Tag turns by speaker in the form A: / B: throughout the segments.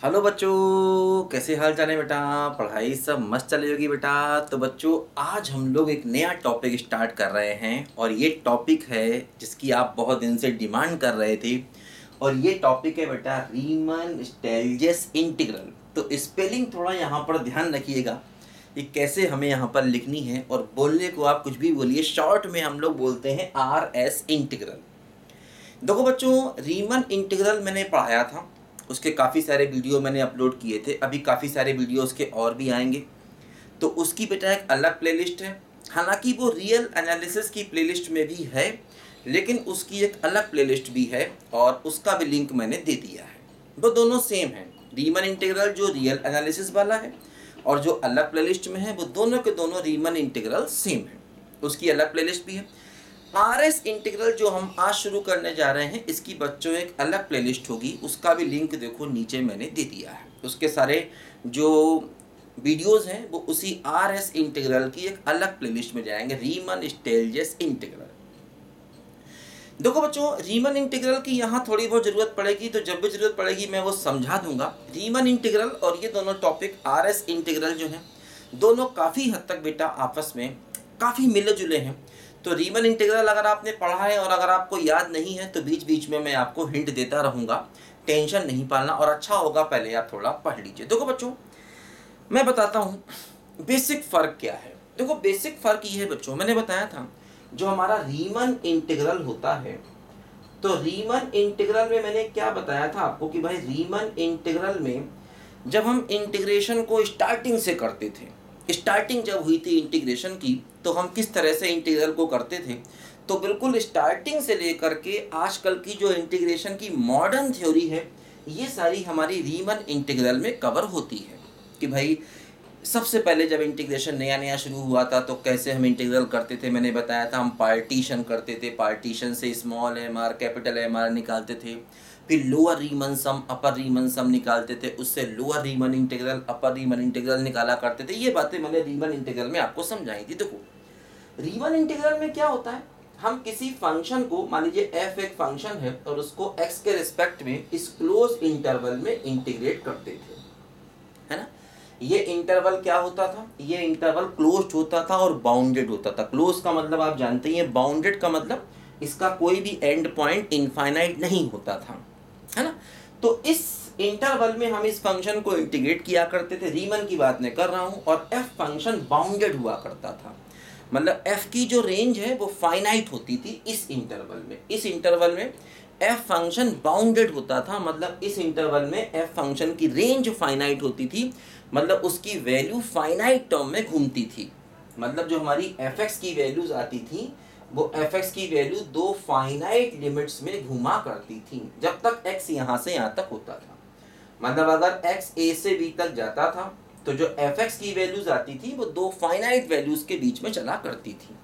A: Hello बच्चों, कैसे हाल चाल है बेटा? पढ़ाई सब मस्त चली होगी बेटा। तो बच्चों, आज हम लोग एक नया टॉपिक स्टार्ट कर रहे हैं और ये टॉपिक है जिसकी आप बहुत दिन से डिमांड कर रहे थे। और ये टॉपिक है बेटा रीमन स्टेलजस इंटीग्रल तो स्पेलिंग थोड़ा यहाँ पर ध्यान रखिएगा कि कैसे हमें यहाँ पर लिखनी है और बोलने को आप कुछ भी बोलिए शॉर्ट में हम लोग बोलते हैं आर एस इंटीग्रल देखो बच्चों रीमन इंटीग्रल मैंने पढ़ाया था। उसके काफ़ी सारे वीडियो मैंने अपलोड किए थे, अभी काफ़ी सारे वीडियो उसके और भी आएँगे। तो उसकी बेटा एक अलग प्लेलिस्ट है। हालाँकि वो रियल एनालिसिस की प्लेलिस्ट में भी है, लेकिन उसकी एक अलग प्लेलिस्ट भी है और उसका भी लिंक मैंने दे दिया है। वो दोनों सेम है। रीमन इंटीग्रल जो रियल एनालिसिस वाला है और जो अलग प्लेलिस्ट में है, वो दोनों के दोनों रीमन इंटीग्रल सेम है। उसकी अलग प्लेलिस्ट भी है। आर एस इंटीग्रल जो हम आज शुरू करने जा रहे हैं, इसकी बच्चों एक अलग प्लेलिस्ट होगी। उसका भी लिंक देखो, नीचे मैंने दे दिया है। उसके सारे जो वीडियोस हैं, वो उसी आर एस इंटीग्रल की एक अलग प्लेलिस्ट में जाएँगे। रीमन स्टेलजेस इंटीग्रल देखो बच्चों रीमन इंटीग्रल की यहाँ थोड़ी बहुत ज़रूरत पड़ेगी तो जब भी ज़रूरत पड़ेगी मैं वो समझा दूँगा। रीमन इंटीग्रल और ये दोनों टॉपिक आर एस इंटीग्रल जो हैं, दोनों काफ़ी हद तक बेटा आपस में काफ़ी मिले जुले हैं। तो रीमन इंटीग्रल अगर आपने पढ़ा है और अगर आपको याद नहीं है तो बीच बीच में मैं आपको हिंट देता रहूँगा। टेंशन नहीं पालना और अच्छा होगा पहले आप थोड़ा पढ़ लीजिए। देखो बच्चों, मैं बताता हूँ, बेसिक फ़र्क क्या है? देखो, बेसिक फ़र्क ये है बच्चों, मैंने बताया था, जो हमारा रीमन इंटीग्रल होता है तो रीमन इंटीग्रल में मैंने क्या बताया था आपको कि भाई रीमन इंटीग्रल में जब हम इंटीग्रेशन को स्टार्टिंग से करते थे स्टार्टिंग जब हुई थी इंटीग्रेशन की तो हम किस तरह से इंटीग्रल को करते थे? तो बिल्कुल स्टार्टिंग से लेकर के आजकल की जो इंटीग्रेशन की मॉडर्न थ्योरी है, ये सारी हमारी रीमन इंटीग्रल में कवर होती है। कि भाई, सबसे पहले जब इंटीग्रेशन नया नया शुरू हुआ था तो कैसे हम इंटीग्रल करते थे? मैंने बताया था, हम पार्टीशन करते थे पार्टीशन से small M R capital M R निकालते थे। फिर लोअर रीमन सम अपर रीमन सम निकालते थे, उससे lower Riemann integral upper Riemann integral निकाला करते थे। ये बातें मैंने रीमन इंटीग्रल में आपको समझाई थी। देखो रीमन इंटीग्रल में क्या होता है? हम किसी फ़ंक्शन को, मान लीजिए एफ़ एक फ़ंक्शन है, और उसको एक्स के रिस्पेक्ट में इस क्लोज इंटरवल में इंटीग्रेट करते थे। है ना? ये इंटरवल क्या होता था? ये इंटरवल क्लोज होता था और बाउंडेड होता था। क्लोज का मतलब आप जानते हैं बाउंडेड का मतलब इसका कोई भी एंड पॉइंट इनफाइनाइट नहीं होता था। है ना? तो इस इंटरवल में हम इस फ़ंक्शन को इंटीग्रेट किया करते थे। रीमन की बात मैं कर रहा हूँ और एफ़ फ़ंक्शन बाउंडेड हुआ करता था। मतलब एफ़ की जो रेंज है, वो फाइनाइट होती थी इस इंटरवल में। इस इंटरवल में एफ़ फ़ंक्शन बाउंडेड होता था। मतलब इस इंटरवल में एफ़ फ़ंक्शन की रेंज फाइनाइट होती थी। मतलब उसकी वैल्यू फाइनाइट टर्म में घूमती थी। मतलब जो हमारी एफ़ एक्स की वैल्यूज़ आती थी वो एफ़ एक्स की वैल्यू दो फाइनाइट लिमिट्स में घुमा करती थी, जब तक एक्स यहाँ से यहाँ तक होता था। मतलब अगर एक्स ए से बी तक जाता था तो जो एफ़ एक्स की वैल्यूज़ आती थी, वो दो फाइनाइट वैल्यूज़ के बीच में चला करती थी।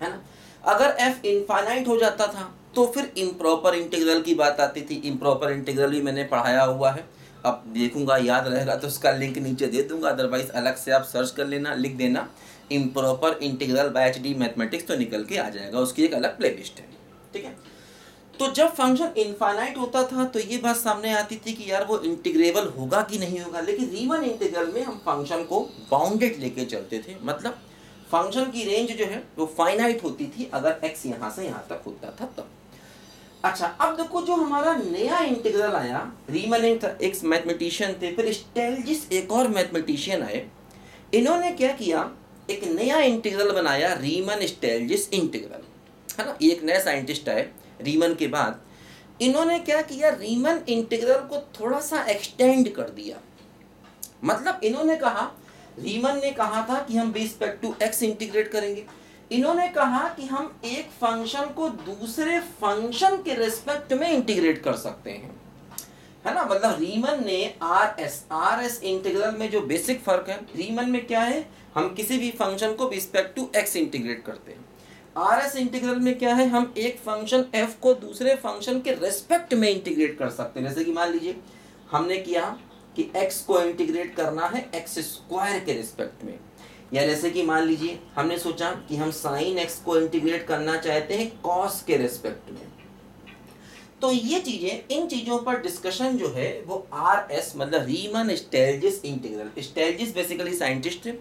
A: है ना? अगर एफ़ इनफाइनाइट हो जाता था तो फिर इम्प्रॉपर इंटीग्रल की बात आती थी। इम्प्रॉपर इंटीग्रल भी मैंने पढ़ाया हुआ है। अब देखूँगा, याद रहेगा तो उसका लिंक नीचे दे दूँगा। अदरवाइज़ अलग से आप सर्च कर लेना, लिख देना। Improper integral by H D mathematics तो निकल के आ जाएगा, उसकी एक अलग प्ले लिस्ट है। ठीक है? तो जब फ़ंक्शन इनफाइनाइट होता था तो ये बात सामने आती थी कि यार वो इंटीग्रेबल होगा कि नहीं होगा, लेकिन रीमन इंटीग्रल में हम फ़ंक्शन को बाउंडेड लेके चलते थे। मतलब फ़ंक्शन की रेंज जो है, वो फाइनाइट होती थी, अगर एक्स यहाँ से यहाँ तक होता था तब। अच्छा अब देखो जो हमारा नया इंटीग्रल आया रीमन एक मैथमेटिशियन थे, फिर स्टेलजिस एक और मैथमेटिशियन आए, इन्होंने क्या किया? एक नया इंटीग्रल बनाया रीमन स्टेलजिस इंटीग्रल है ना? एक नया साइंटिस्ट है रीमन के बाद। इन्होंने क्या किया? रीमन इंटीग्रल को थोड़ा सा एक्सटेंड कर दिया। मतलब इन्होंने कहा रीमन ने कहा था कि हम रिस्पेक्ट टू एक्स इंटीग्रेट करेंगे। इन्होंने कहा कि हम एक फ़ंक्शन को दूसरे फ़ंक्शन के रिस्पेक्ट में इंटीग्रेट कर सकते हैं। है ना? मतलब रीमन ने R S R S integral में जो बेसिक फ़र्क है, रीमन में क्या है? हम किसी भी फ़ंक्शन को रिस्पेक्ट टू एक्स इंटीग्रेट करते हैं। आर एस इंटीग्रल में क्या है? हम एक फ़ंक्शन एफ़ को दूसरे फ़ंक्शन के रेस्पेक्ट में इंटीग्रेट कर सकते हैं। जैसे कि मान लीजिए, हमने किया कि एक्स को इंटीग्रेट करना है एक्स स्क्वायर के रिस्पेक्ट में। या जैसे कि मान लीजिए, हमने सोचा कि हम साइन एक्स को इंटीग्रेट करना चाहते हैं कॉस के रेस्पेक्ट में। तो ये चीज़ें, इन चीज़ों पर डिस्कशन जो है, वो आर एस मतलब Riemann Stieltjes integral Stieltjes basically scientist थे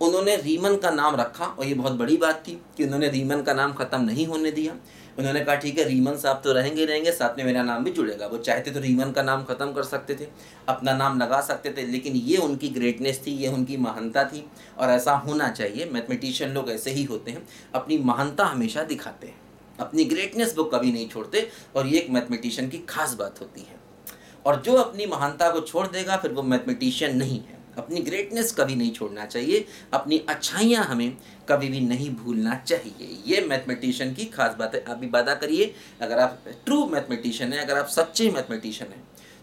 A: उन्होंने रीमन का नाम रखा और ये बहुत बड़ी बात थी कि उन्होंने रीमन का नाम ख़त्म नहीं होने दिया। उन्होंने कहा, ठीक है रीमन साहब तो रहेंगे रहेंगे, साथ में मेरा नाम भी जुड़ेगा। वो चाहते तो रीमन का नाम ख़त्म कर सकते थे, अपना नाम लगा सकते थे, लेकिन ये उनकी ग्रेटनेस थी, ये उनकी महानता थी और ऐसा होना चाहिए। मैथमेटिशियन लोग ऐसे ही होते हैं, अपनी महानता हमेशा दिखाते हैं। अपनी ग्रेटनेस वो कभी नहीं छोड़ते, और ये एक मैथमेटिशियन की खास बात होती है। और जो अपनी महानता को छोड़ देगा, फिर वो मैथमेटिशियन नहीं है। अपनी ग्रेटनेस कभी नहीं छोड़ना चाहिए, अपनी अच्छाइयाँ हमें कभी भी नहीं भूलना चाहिए। ये मैथमेटिशियन की खास बात है। आप भी वादा करिए, अगर आप ट्रू मैथमेटिशियन हैं, अगर आप सच्चे मैथमेटिशियन हैं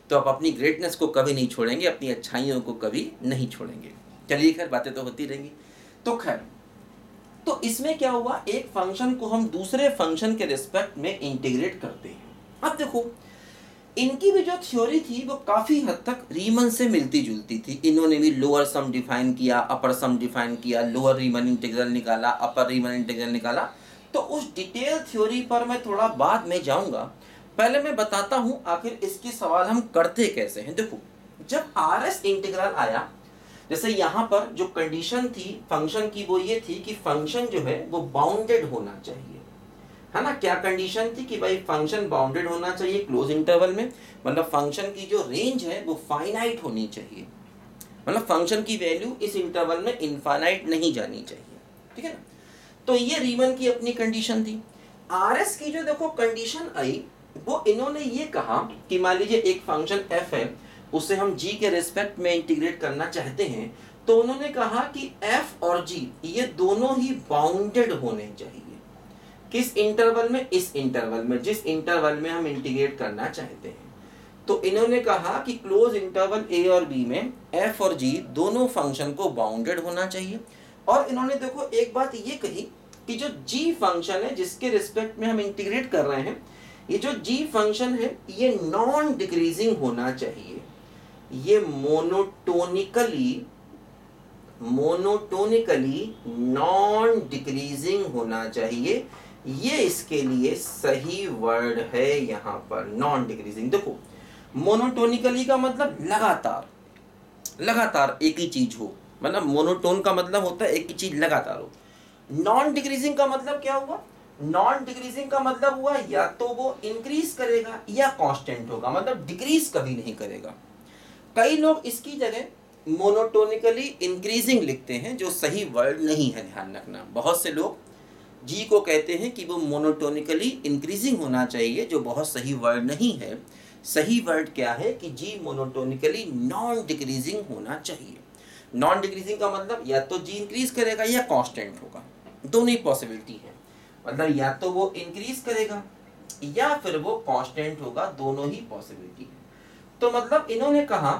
A: तो आप अपनी ग्रेटनेस को कभी नहीं छोड़ेंगे, अपनी अच्छाइयों को कभी नहीं छोड़ेंगे। चलिए खैर, बातें तो होती रहेंगी। तो खैर तो इसमें क्या हुआ? एक फ़ंक्शन को हम दूसरे फ़ंक्शन के रिस्पेक्ट में इंटीग्रेट करते हैं। अब देखो, इनकी भी जो थ्योरी थी, वो काफ़ी हद तक रीमन से मिलती जुलती थी। इन्होंने भी लोअर सम डिफाइन किया अपर सम डिफाइन किया लोअर रीमन इंटीग्रल निकाला अपर रीमन इंटीग्रल निकाला। तो उस डिटेल थ्योरी पर मैं थोड़ा बाद में जाऊँगा। पहले मैं बताता हूँ आखिर इसके सवाल हम करते कैसे हैं। देखो, जब आर एस इंटीग्रल आया जैसे यहाँ पर जो कंडीशन थी फ़ंक्शन की वो ये थी कि फ़ंक्शन जो है, वो बाउंडेड होना चाहिए। है ना? क्या कंडीशन थी कि भाई फ़ंक्शन बाउंडेड होना चाहिए क्लोज इंटरवल में? मतलब फ़ंक्शन की जो रेंज है, वो फाइनाइट होनी चाहिए। मतलब फ़ंक्शन की वैल्यू इस इंटरवल में इनफाइनाइट नहीं जानी चाहिए। ठीक है ना? तो ये रीमन की अपनी कंडीशन थी। आर की जो देखो कंडीशन आई, वो इन्होंने ये कहा कि मान लीजिए एक फ़ंक्शन एफ़ है उसे हम जी के रिस्पेक्ट में इंटीग्रेट करना चाहते हैं तो उन्होंने कहा कि एफ़ और जी ये दोनों ही बाउंडेड होने चाहिए। किस इंटरवल में? इस इंटरवल में, जिस इंटरवल में हम इंटीग्रेट करना चाहते हैं। तो इन्होंने कहा कि क्लोज इंटरवल ए और बी में एफ़ और जी दोनों फ़ंक्शन को बाउंडेड होना चाहिए। और इन्होंने देखो, एक बात ये कही कि जो जी फ़ंक्शन है, जिसके रिस्पेक्ट में हम इंटीग्रेट कर रहे हैं, ये जो जी फ़ंक्शन है, ये नॉन डिक्रीजिंग होना चाहिए। ये मोनोटोनिकली मोनोटोनिकली नॉन डिक्रीजिंग होना चाहिए। ये इसके लिए सही वर्ड है यहाँ पर नॉन डिक्रीजिंग देखो मोनोटोनिकली का मतलब लगातार लगातार एक ही चीज़ हो। मतलब मोनोटोन का मतलब होता है एक ही चीज़ लगातार हो। नॉन डिक्रीजिंग का मतलब क्या हुआ? नॉन डिक्रीजिंग का मतलब हुआ या तो वो इंक्रीज करेगा या कांस्टेंट होगा। मतलब डिक्रीज कभी नहीं करेगा। कई लोग इसकी जगह मोनोटोनिकली इंक्रीजिंग लिखते हैं, जो सही वर्ड नहीं है, ध्यान रखना। बहुत से लोग जी को कहते हैं कि वो मोनोटोनिकली इंक्रीजिंग होना चाहिए, जो बहुत सही वर्ड नहीं है। सही वर्ड क्या है कि जी मोनोटोनिकली नॉन डिक्रीजिंग होना चाहिए। नॉन डिक्रीजिंग का मतलब या तो जी इंक्रीज करेगा या कांस्टेंट होगा। दोनों ही पॉसिबिलिटी है। मतलब या तो वो इंक्रीज करेगा या फिर वो कांस्टेंट होगा, दोनों ही पॉसिबिलिटी है। तो मतलब इन्होंने कहा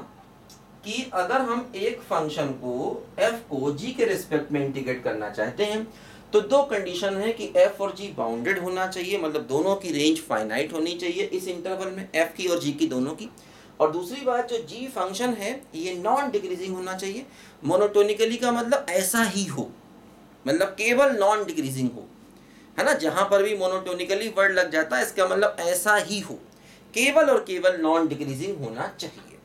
A: कि अगर हम एक फ़ंक्शन को एफ़ को जी के रिस्पेक्ट में इंटीग्रेट करना चाहते हैं तो दो कंडीशन है कि एफ़ और जी बाउंडेड होना चाहिए मतलब दोनों की रेंज फाइनाइट होनी चाहिए इस इंटरवल में एफ़ की और जी की दोनों की। और दूसरी बात, जो जी फ़ंक्शन है, ये नॉन डिक्रीजिंग होना चाहिए। मोनोटोनिकली का मतलब ऐसा ही हो मतलब केवल नॉन डिक्रीजिंग हो, है ना? जहाँ पर भी मोनोटोनिकली वर्ड लग जाता है, इसका मतलब ऐसा ही हो। केवल और केवल नॉन डिक्रीजिंग होना चाहिए।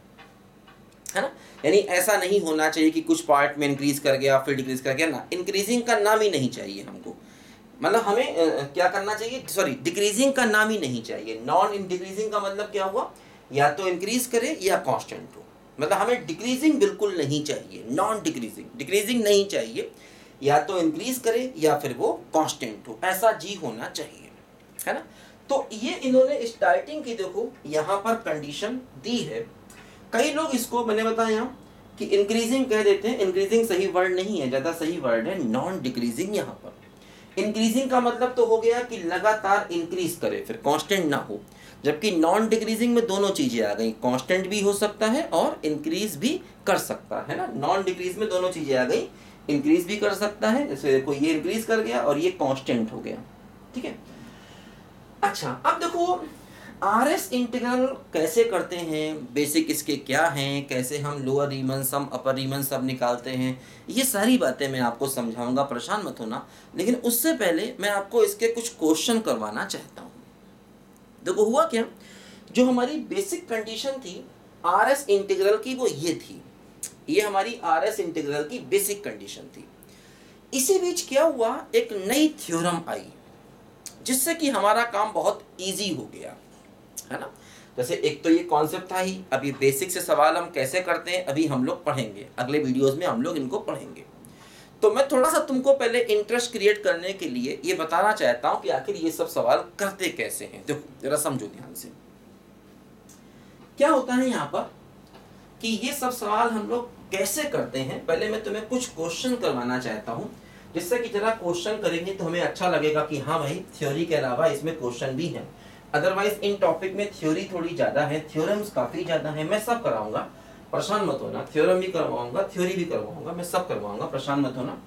A: है ना? यानी ऐसा नहीं होना चाहिए कि कुछ पार्ट में इंक्रीज कर गया फिर डिक्रीज कर गया ना। इंक्रीजिंग का नाम ही नहीं चाहिए हमको। मतलब हमें आ, क्या करना चाहिए? सॉरी डिक्रीजिंग का नाम ही नहीं चाहिए। नॉन डिक्रीजिंग का मतलब क्या हुआ? या तो इंक्रीज करे या कॉन्स्टेंट हो। मतलब हमें डिक्रीजिंग बिल्कुल नहीं चाहिए। नॉन डिक्रीजिंग डिक्रीजिंग नहीं चाहिए। या तो इंक्रीज करे या फिर वो कॉन्स्टेंट हो। ऐसा जी होना चाहिए। है ना? तो ये इन्होंने स्टार्टिंग की देखो, यहाँ पर कंडीशन दी है। कई लोग इसको, मैंने बताया, कि इंक्रीजिंग कह देते हैं इंक्रीजिंग सही वर्ड नहीं है, ज़्यादा सही वर्ड है नॉन डिक्रीजिंग यहाँ पर। इंक्रीजिंग का मतलब तो हो गया कि लगातार इंक्रीज करे, फिर कांस्टेंट ना हो। जबकि नॉन डिक्रीजिंग में दोनों चीज़ें आ गई कांस्टेंट भी हो सकता है और इंक्रीज भी कर सकता है ना। नॉन डिक्रीज में दोनों चीज़ें आ गई इंक्रीज भी कर सकता है, जैसे देखो ये इंक्रीज कर गया और ये कांस्टेंट हो गया, ठीक है? अच्छा अब देखो आर एस इंटीग्रल कैसे करते हैं? बेसिक इसके क्या हैं? कैसे हम लोअर रीमन सम अपर रीमन सब निकालते हैं? ये सारी बातें मैं आपको समझाऊँगा, परेशान मत होना। लेकिन उससे पहले मैं आपको इसके कुछ क्वेश्चन करवाना चाहता हूँ। देखो, हुआ क्या? जो हमारी बेसिक कंडीशन थी आर एस इंटीग्रल की, वो ये थी। ये हमारी आर एस इंटीग्रल की बेसिक कंडीशन थी। इसी बीच क्या हुआ? एक नई थ्योरम आई। जिससे कि हमारा काम बहुत इजी हो गया, है ना? जैसे एक तो ये कॉन्सेप्ट था ही अभी बेसिक से सवाल हम कैसे करते हैं, अभी हम लोग पढ़ेंगे। अगले वीडियोस में हम लोग इनको पढ़ेंगे। तो मैं थोड़ा सा तुमको पहले इंटरेस्ट क्रिएट करने के लिए ये बताना चाहता हूँ कि आखिर ये सब सवाल करते कैसे हैं? देखो, जरा समझो ध्यान से। क्या होता है यहाँ पर कि ये सब सवाल हम लोग कैसे करते हैं? पहले मैं तुम्हें कुछ क्वेश्चन करवाना चाहता हूँ। जिससे कि जरा क्वेश्चन करेंगे तो हमें अच्छा लगेगा कि हाँ भाई थ्योरी के अलावा इसमें क्वेश्चन भी हैं। अदरवाइज़ इन टॉपिक में थ्योरी थोड़ी ज़्यादा है थ्योरम्स काफ़ी ज़्यादा है, मैं सब कराऊँगा। परेशान मत होना थ्योरम भी करवाऊँगा थ्योरी भी करवाऊँगा, मैं सब करवाऊँगा परेशान मत होना।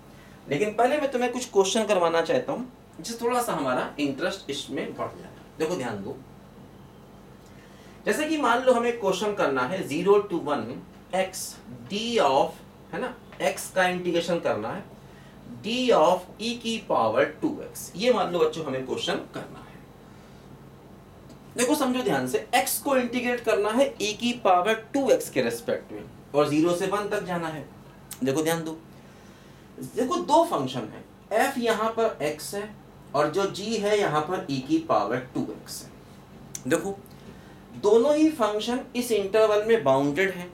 A: लेकिन पहले मैं तुम्हें कुछ क्वेश्चन करवाना चाहता हूँ, जिससे थोड़ा सा हमारा इंटरेस्ट इसमें बढ़ जाए। देखो ध्यान दो। जैसे कि मान लो हमें क्वेश्चन करना है zero to one X D of है ना एक्स का इंटीग्रेशन करना है। डी ऑफ़ ई की पावर टू एक्स ये मान लो बच्चों, हमें क्वेश्चन करना है। देखो, समझो ध्यान से, x को इंटीग्रेट करना है e की पावर टू एक्स के रेस्पेक्ट में, और ज़ीरो से वन तक जाना है। देखो, ध्यान दो। देखो, दो फ़ंक्शन है। F यहाँ पर x है, और जो g है, यहाँ पर e की पावर टू एक्स है। देखो, दोनों ही फ़ंक्शन इस इंटरवल में बाउंडेड है।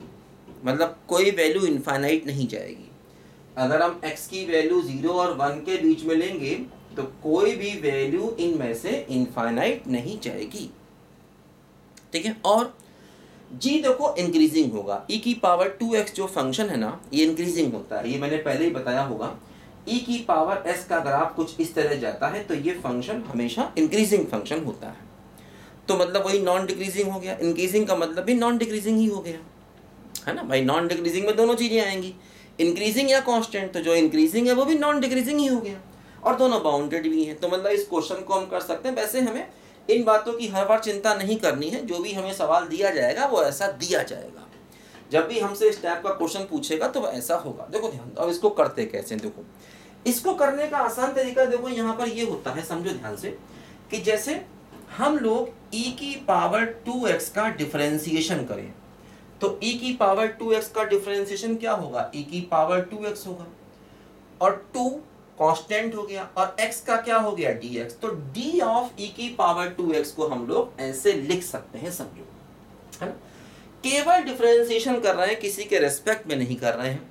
A: मतलब कोई वैल्यू इनफाइनाइट नहीं जाएगी। अगर हम x की वैल्यू ज़ीरो और वन के बीच में लेंगे तो कोई भी वैल्यू इनमें से इनफाइनाइट नहीं जाएगी। ठीक है? और जी देखो इंक्रीजिंग होगा। e की पावर टू एक्स जो फ़ंक्शन है ना, ये इंक्रीजिंग होता है। ये मैंने पहले ही बताया होगा। e की पावर s का ग्राफ कुछ इस तरह जाता है तो ये फ़ंक्शन हमेशा इंक्रीजिंग फ़ंक्शन होता है। तो मतलब वही नॉन डिक्रीजिंग हो गया। इंक्रीजिंग का मतलब भी नॉन डिक्रीजिंग ही हो गया। है ना? भाई नॉन डिक्रीजिंग में दोनों चीज़ें आएँगी। इंक्रीजिंग या कांस्टेंट तो जो इंक्रीजिंग है, वो भी नॉन डिक्रीजिंग ही हो गया। और दोनों बाउंडेड भी हैं। तो मतलब इस क्वेश्चन को हम कर सकते हैं। वैसे हमें इन बातों की हर बार चिंता नहीं करनी है। जो भी हमें सवाल दिया जाएगा, वो ऐसा दिया जाएगा। जब भी हमसे इस टाइप का क्वेश्चन पूछेगा तो ऐसा होगा। देखो ध्यान अब इसको करते कैसे? देखो। इसको करने का आसान तरीका देखो, यहाँ पर ये होता है, समझो ध्यान से, कि जैसे हम लोग e की पावर टू एक्स का डिफरेंशिएशन करें। तो e की पावर टू एक्स का डिफरेंशिएशन क्या होगा? e की पावर टू एक्स होगा। और टू कांस्टेंट हो गया, और x का क्या हो गया? dx तो d ऑफ़ e की पावर टू एक्स को हम लोग ऐसे लिख सकते हैं समझो। है ना? केवल डिफरेंशिएशन कर रहे हैं, किसी के रेस्पेक्ट में नहीं कर रहे हैं।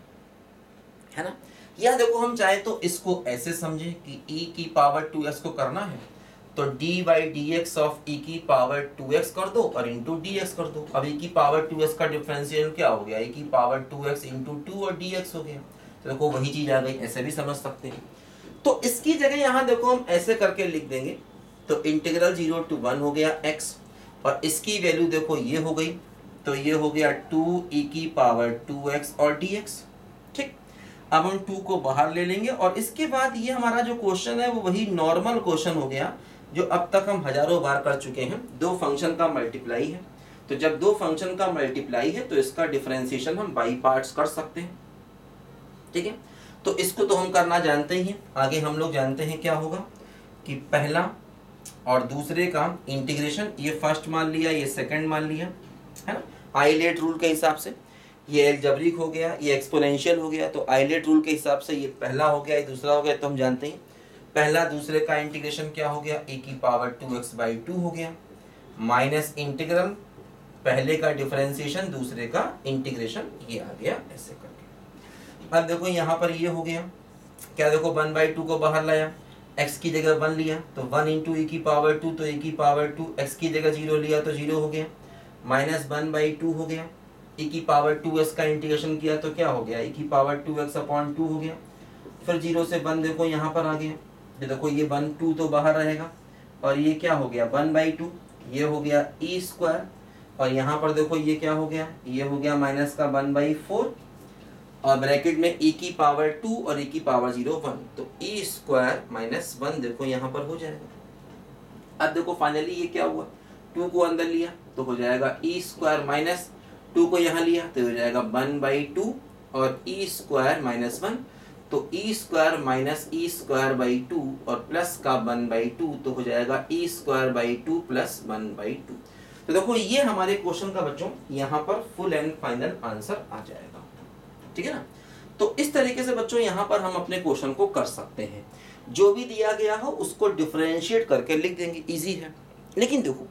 A: है ना? या देखो हम चाहे तो इसको ऐसे समझे कि e की पावर टू एक्स को करना है। तो d by D X of e की पावर टू एक्स कर दो और इंटू डी एक्स कर दो। अब e की पावर टू एक्स का डिफरेंशियल क्या हो गया? e की power to X into two और डी एक्स हो गया। तो देखो, वही चीज़ आ गई। ऐसे भी समझ सकते हैं। तो इसकी जगह यहाँ देखो, हम ऐसे करके लिख देंगे। तो इंटीग्रल ज़ीरो टू वन हो गया एक्स और इसकी वैल्यू देखो, ये हो गई। तो ये हो गया टू ई की पावर टू एक्स और डी एक्स ठीक? अब हम टू को बाहर ले लेंगे और इसके बाद ये हमारा जो क्वेश्चन है, वो वही नॉर्मल क्वेश्चन हो गया। जो अब तक हम हज़ारों बार कर चुके हैं, दो फ़ंक्शन का मल्टीप्लाई है। तो जब दो फ़ंक्शन का मल्टीप्लाई है तो इसका डिफरेंशिएशन हम बाई पार्ट्स कर सकते हैं। ठीक है? तो इसको तो हम करना जानते ही हैं। आगे हम लोग जानते हैं क्या होगा कि पहला और दूसरे का इंटीग्रेशन ये फ़र्स्ट मान लिया, ये सेकंड मान लिया, है ना? आईलेट रूल के हिसाब से। ये एल्जबरिक हो गया, ये एक्सपोनेंशियल हो गया तो आईलेट रूल के हिसाब से ये पहला हो गया, ये दूसरा हो गया तो हम जानते हैं। पहला दूसरे का इंटीग्रेशन क्या हो गया? ए की power to X by two हो गया। माइनस इंटीग्रल पहले का डिफरेंशिएशन दूसरे का इंटीग्रेशन ये आ गया ऐसे करके। अब देखो यहाँ पर ये हो गया। क्या देखो वन बाई टू को बाहर लाया। X की जगह वन लिया तो वन इंटू ई की पावर टू तो ए की पावर टू एक्स की जगह ज़ीरो लिया तो ज़ीरो हो गया। माइनस वन बाई टू हो गया। E की पावर टू एक्स का इंटीग्रेशन किया तो क्या हो गया? E की power to X upon two हो गया। फिर ज़ीरो से वन देखो, यहाँ पर आ गया। ये देखो, ये वन टू तो बाहर रहेगा, और ये क्या हो गया? वन बाई टू, ये हो गया ई e स्क्वायर और यहाँ पर देखो, ये क्या हो गया? ये हो गया माइनस का वन बाई फोर, और ब्रैकेट में e की पावर टू और e की पावर ज़ीरो वन तो ई स्क्वायर माइनस वन देखो, यहाँ पर हो जाएगा। अब देखो फाइनली ये क्या हुआ? टू को अंदर लिया तो हो जाएगा ई स्क्वायर माइनस टू को यहाँ लिया तो हो जाएगा वन बाई टू, और ई स्क्वायर माइनस वन तो E square minus E square by two और प्लस का वन बाई टू तो हो जाएगा E square by two plus one by two तो देखो, ये हमारे क्वेश्चन का बच्चों, यहाँ पर फुल एंड फाइनल आंसर आ जाएगा। ठीक है ना? तो इस तरीके से बच्चों, यहाँ पर हम अपने क्वेश्चन को कर सकते हैं। जो भी दिया गया हो, उसको डिफ्रेंशिएट करके लिख देंगे। इजी है। लेकिन देखो,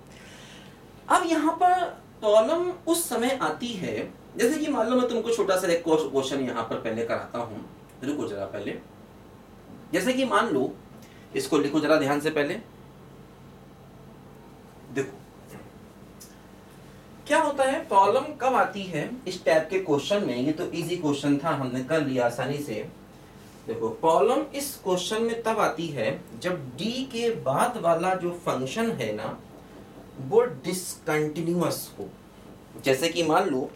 A: अब यहाँ पर प्रॉब्लम उस समय आती है। जैसे कि मान लो, मैं तुमको छोटा सा एक क्वेश्चन यहाँ पर पहले कराता हूँ। रुको जरा पहले। जैसे कि मान लो, इसको लिखो जरा ध्यान से पहले। देखो। क्या होता है प्रॉब्लम कब आती है? इस टाइप के क्वेश्चन में, ये तो इजी क्वेश्चन था, हमने कर लिया आसानी से। देखो प्रॉब्लम इस क्वेश्चन में तब आती है, जब डी के बाद वाला जो फ़ंक्शन है ना, वो डिसकंटिन्यूअस हो। जैसे कि मान लो,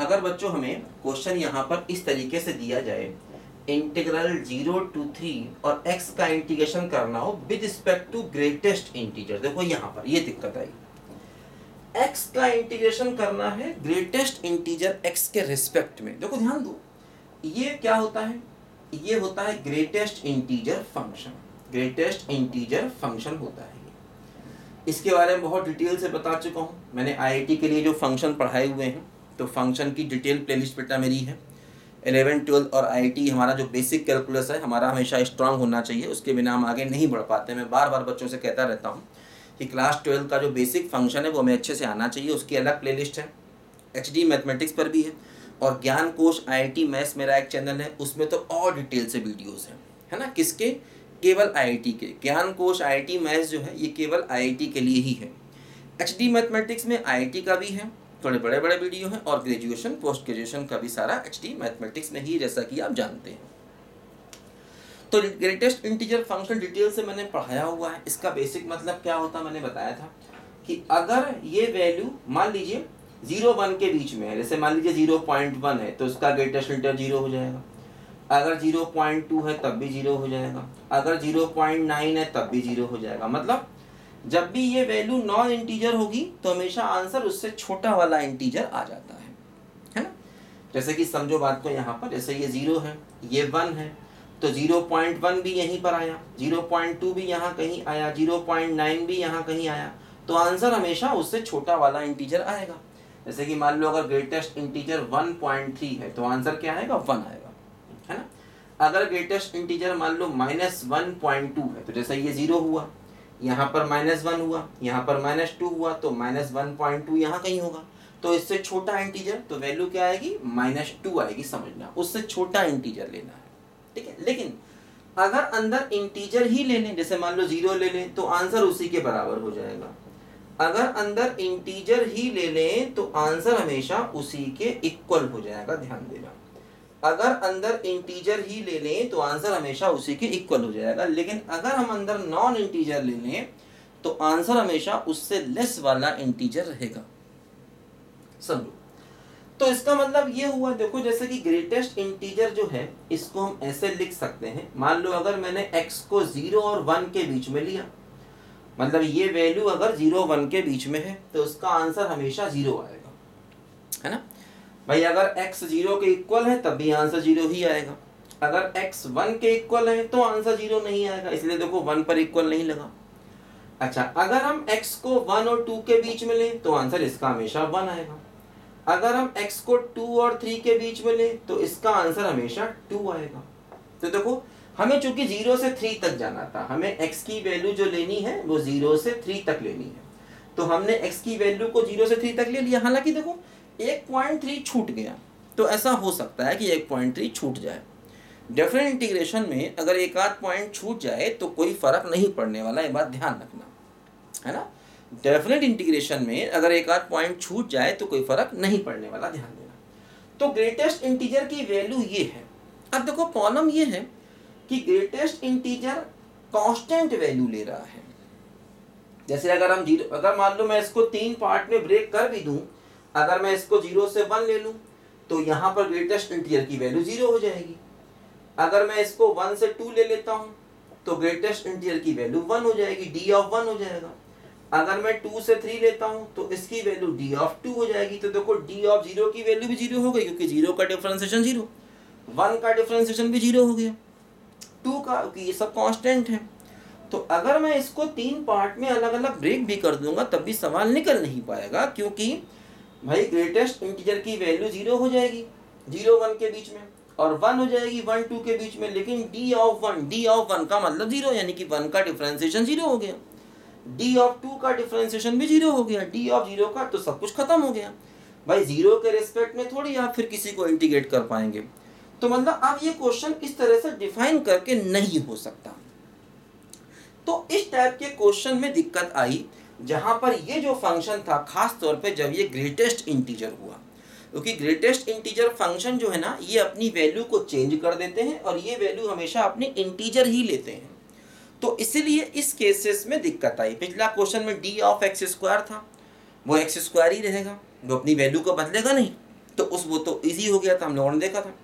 A: अगर बच्चों हमें क्वेश्चन यहाँ पर इस तरीके से दिया जाए इंटीग्रल ज़ीरो टू थ्री और एक्स का इंटीग्रेशन करना हो with respect to greatest integer देखो यहाँ पर, ये दिक्कत आई। एक्स का इंटीग्रेशन करना है ग्रेटेस्ट इंटीजर एक्स के रिस्पेक्ट में। देखो ध्यान दो, ये क्या होता है? ये होता है greatest integer function greatest integer function होता है इसके बारे में बहुत डिटेल से बता चुका हूँ। मैंने आईआईटी के लिए जो फ़ंक्शन पढ़ाए हुए हैं तो फ़ंक्शन की डिटेल प्लेलिस्ट बेटा मेरी है। एलेवन ट्वेल्थ और आईआईटी हमारा जो बेसिक कैलकुलस है, हमारा हमेशा स्ट्रांग होना चाहिए। उसके बिना हम आगे नहीं बढ़ पाते। मैं बार बार बच्चों से कहता रहता हूँ कि क्लास ट्वेल्थ का जो बेसिक फ़ंक्शन है, वो हमें अच्छे से आना चाहिए। उसकी अलग प्लेलिस्ट है। एच डी मैथमेटिक्स पर भी है। और ज्ञान कोश आई आई टी मैथ्स मेरा एक चैनल है। उसमें तो और डिटेल से वीडियोज़ हैं। है ना? किसके? केवल IIT के। ज्ञान कोश आई आई मैथ्स जो है, ये केवल IIT के लिए ही है। एच डी मैथमेटिक्स में IIT का भी है। थोड़े बड़े बड़े वीडियो हैं और ग्रेजुएशन, पोस्ट ग्रेजुएशन का भी सारा एचटी मैथमेटिक्स में ही जैसा कि आप जानते हैं। तो ग्रेटेस्ट इंटीजर फ़ंक्शन डिटेल से मैंने पढ़ाया हुआ है। इसका बेसिक मतलब क्या होता मैंने बताया था कि अगर ये वैल्यू मान लीजिए ज़ीरो वन के बीच में है, जैसे मान लीजिए ज़ीरो पॉइंट वन है तो उसका ग्रेटेस्ट इंटीजर ज़ीरो हो जाएगा। अगर ज़ीरो पॉइंट टू है, तब भी ज़ीरो हो जाएगा। अगर ज़ीरो पॉइंट नाइन है, तब भी ज़ीरो हो जाएगा। मतलब जब भी ये वैल्यू नॉन इंटीजर होगी तो हमेशा आंसर उससे छोटा वाला इंटीजर आ जाता है। है ना? जैसे कि समझो बात को यहाँ पर, जैसे ये ज़ीरो है, ये वन है तो ज़ीरो पॉइंट वन भी यहीं पर आया ज़ीरो पॉइंट टू भी यहाँ कहीं आया ज़ीरो पॉइंट नाइन भी यहाँ कहीं आया तो आंसर हमेशा उससे छोटा वाला इंटीजर आएगा। जैसे कि मान लो अगर greatest integer one point three है तो आंसर क्या आएगा? वन आएगा। है ना? अगर ग्रेटेस्ट इंटीजर मान लो माइनस वन पॉइंट टू है तो जैसे ये ज़ीरो हुआ यहाँ पर माइनस वन हुआ, यहाँ पर माइनस टू हुआ तो माइनस वन पॉइंट टू यहाँ कहीं होगा। तो इससे छोटा इंटीजर तो वैल्यू क्या आएगी? माइनस टू आएगी, समझना। उससे छोटा इंटीजर लेना है। ठीक है? लेकिन अगर अंदर इंटीजर ही ले लें, जैसे मान लो ज़ीरो ले लें तो आंसर उसी के बराबर हो जाएगा। अगर अंदर इंटीजर ही ले लें तो आंसर हमेशा उसी के इक्वल हो जाएगा, ध्यान देना। अगर अंदर इंटीजर ही ले लें तो आंसर हमेशा उसी के इक्वल हो जाएगा। लेकिन अगर हम अंदर नॉन इंटीजर ले लें तो आंसर हमेशा उससे लेस वाला इंटीजर रहेगा। समझो? तो इसका मतलब ये हुआ, देखो, जैसे कि ग्रेटेस्ट इंटीजर जो है, इसको हम ऐसे लिख सकते हैं। मान लो, अगर मैंने x को ज़ीरो और वन के बीच में लिया मतलब ये वैल्यू अगर ज़ीरो वन के बीच में है तो उसका आंसर हमेशा ज़ीरो आएगा। है ना? भाई, अगर x ज़ीरो के इक्वल है, तब भी आंसर ज़ीरो ही आएगा। अगर x वन के इक्वल है तो आंसर ज़ीरो नहीं आएगा। इसलिए देखो वन पर इक्वल नहीं लगा। अच्छा अगर हम x को वन और टू के बीच में लें तो आंसर इसका हमेशा वन आएगा। अगर हम x को टू और थ्री के बीच में लें तो इसका आंसर हमेशा टू आएगा। तो देखो, हमें चूँकि ज़ीरो से थ्री तक जाना था, हमें x की वैल्यू जो लेनी है, वो ज़ीरो से थ्री तक लेनी है। तो हमने x की वैल्यू को ज़ीरो से थ्री तक ले लिया। हालाँकि देखो एक पॉइंट थ्री छूट गया। तो ऐसा हो सकता है कि एक पॉइंट थ्री छूट जाए। डेफिनेट इंटीग्रेशन में अगर एक आध पॉइंट छूट जाए तो कोई फ़र्क नहीं पड़ने वाला, ये बात ध्यान रखना। है ना? डेफिनेट इंटीग्रेशन में अगर एक आध पॉइंट छूट जाए तो कोई फ़र्क नहीं पड़ने वाला, ध्यान देना। तो ग्रेटेस्ट इंटीजर की वैल्यू ये है। अब देखो प्रॉब्लम ये है कि ग्रेटेस्ट इंटीजर कांस्टेंट वैल्यू ले रहा है। जैसे अगर हम ज़ीरो अगर मान लो मैं इसको तीन पार्ट में ब्रेक कर भी दूँ अगर मैं इसको ज़ीरो से वन ले लूँ तो यहाँ पर ग्रेटेस्ट इंटीजर की वैल्यू ज़ीरो हो जाएगी। अगर मैं इसको वन से टू ले लेता हूँ तो ग्रेटेस्ट इंटीजर की वैल्यू वन हो जाएगी डी ऑफ़ वन हो जाएगा। अगर मैं टू से थ्री लेता हूँ तो इसकी वैल्यू डी ऑफ़ टू हो जाएगी। तो देखो डी ऑफ़ ज़ीरो की वैल्यू भी ज़ीरो हो गई, क्योंकि ज़ीरो का डिफ्रेंसिएशन ज़ीरो। वन का डिफ्रेंसिएशन भी ज़ीरो हो गया। टू का क्योंकि ये सब कांस्टेंट है। तो अगर मैं इसको तीन पार्ट में अलग अलग ब्रेक भी कर दूँगा, तब भी सवाल निकल नहीं पाएगा, क्योंकि भाई ग्रेटेस्ट इंटीजर की वैल्यू ज़ीरो हो जाएगी। ज़ीरो वन के बीच में और वन हो जाएगी वन टू के बीच में, लेकिन d of one d of one का मतलब ज़ीरो यानी कि वन का डिफ्रेंसिएशन ज़ीरो हो गया। डी ऑफ़ टू का डिफ्रेंसिएशन भी ज़ीरो हो गया। डी ऑफ़ ज़ीरो का तो सब कुछ खत्म हो गया। भाई ज़ीरो के रिस्पेक्ट में थोड़ी आप फिर किसी को इंटीग्रेट कर पाएँगे। तो मतलब अब ये क्वेश्चन इस तरह से डिफाइन करके नहीं हो सकता। तो इस टाइप के क्वेश्चन में दिक्कत आई जहाँ पर ये जो फ़ंक्शन था, खास तौर पे जब ये ग्रेटेस्ट इंटीजर हुआ, क्योंकि ग्रेटेस्ट इंटीजर फ़ंक्शन जो है ना, ये अपनी वैल्यू को चेंज कर देते हैं और ये वैल्यू हमेशा अपने इंटीजर ही लेते हैं। तो इसीलिए इस केसेस में दिक्कत आई। पिछला क्वेश्चन में डी ऑफ़ एक्स स्क्वायर था, वो एक्स स्क्वायर ही रहेगा, वो अपनी वैल्यू को बदलेगा नहीं। तो उस वो तो ईजी हो गया था हम लोगों ने देखा था।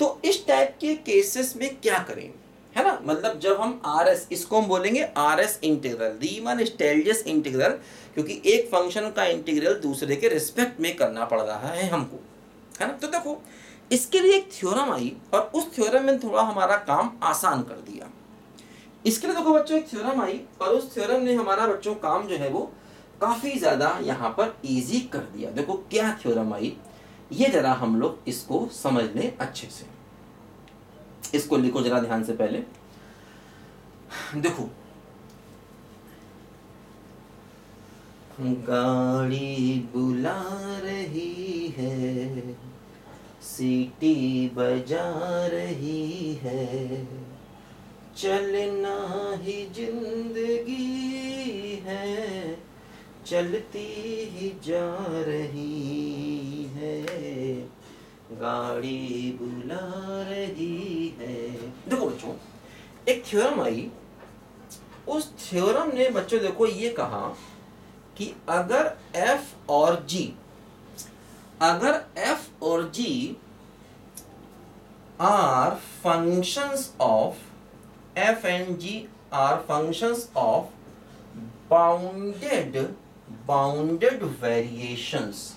A: तो इस टाइप के केसेस में क्या करें? है ना? मतलब जब हम आर एस इसको हम बोलेंगे R S integral Riemann Stieltjes integral क्योंकि एक फ़ंक्शन का इंटीग्रल दूसरे के रिस्पेक्ट में करना पड़ रहा है हमको, है ना? तो देखो, इसके लिए एक थ्योरम आई और उस थ्योरम में थोड़ा हमारा काम आसान कर दिया। इसके लिए देखो बच्चों, एक थ्योरम आई और उस थ्योरम ने हमारा बच्चों काम जो है वो काफ़ी ज़्यादा यहाँ पर इजी कर दिया। देखो क्या थ्योरम आई, ये जरा हम लोग इसको समझ लें अच्छे से। इसको लिखो जरा ध्यान से पहले। देखो। गाड़ी बुला रही है, सीटी बजा रही है, चलना ही ज़िंदगी है, चलती ही जा रही है। गाड़ी बुला रही है। देखो बच्चों, एक थ्योरम आई। उस थ्योरम ने बच्चों, देखो, ये कहा कि अगर F और G, अगर F और G are functions of F and G are functions of bounded bounded variations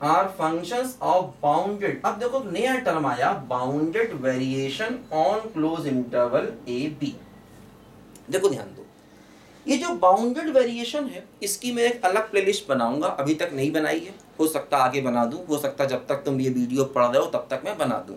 A: are functions of bounded. अब देखो, नया टर्म आया, bounded variation on close interval a b. देखो, ध्यान दो। ये जो बाउंडेड वेरिएशन है, इसकी मैं एक अलग प्लेलिस्ट बनाऊँगा। अभी तक नहीं बनाई है। हो सकता आगे बना दूँ, हो सकता जब तक तुम ये वीडियो पढ़ रहे हो, तब तक मैं बना दूँ।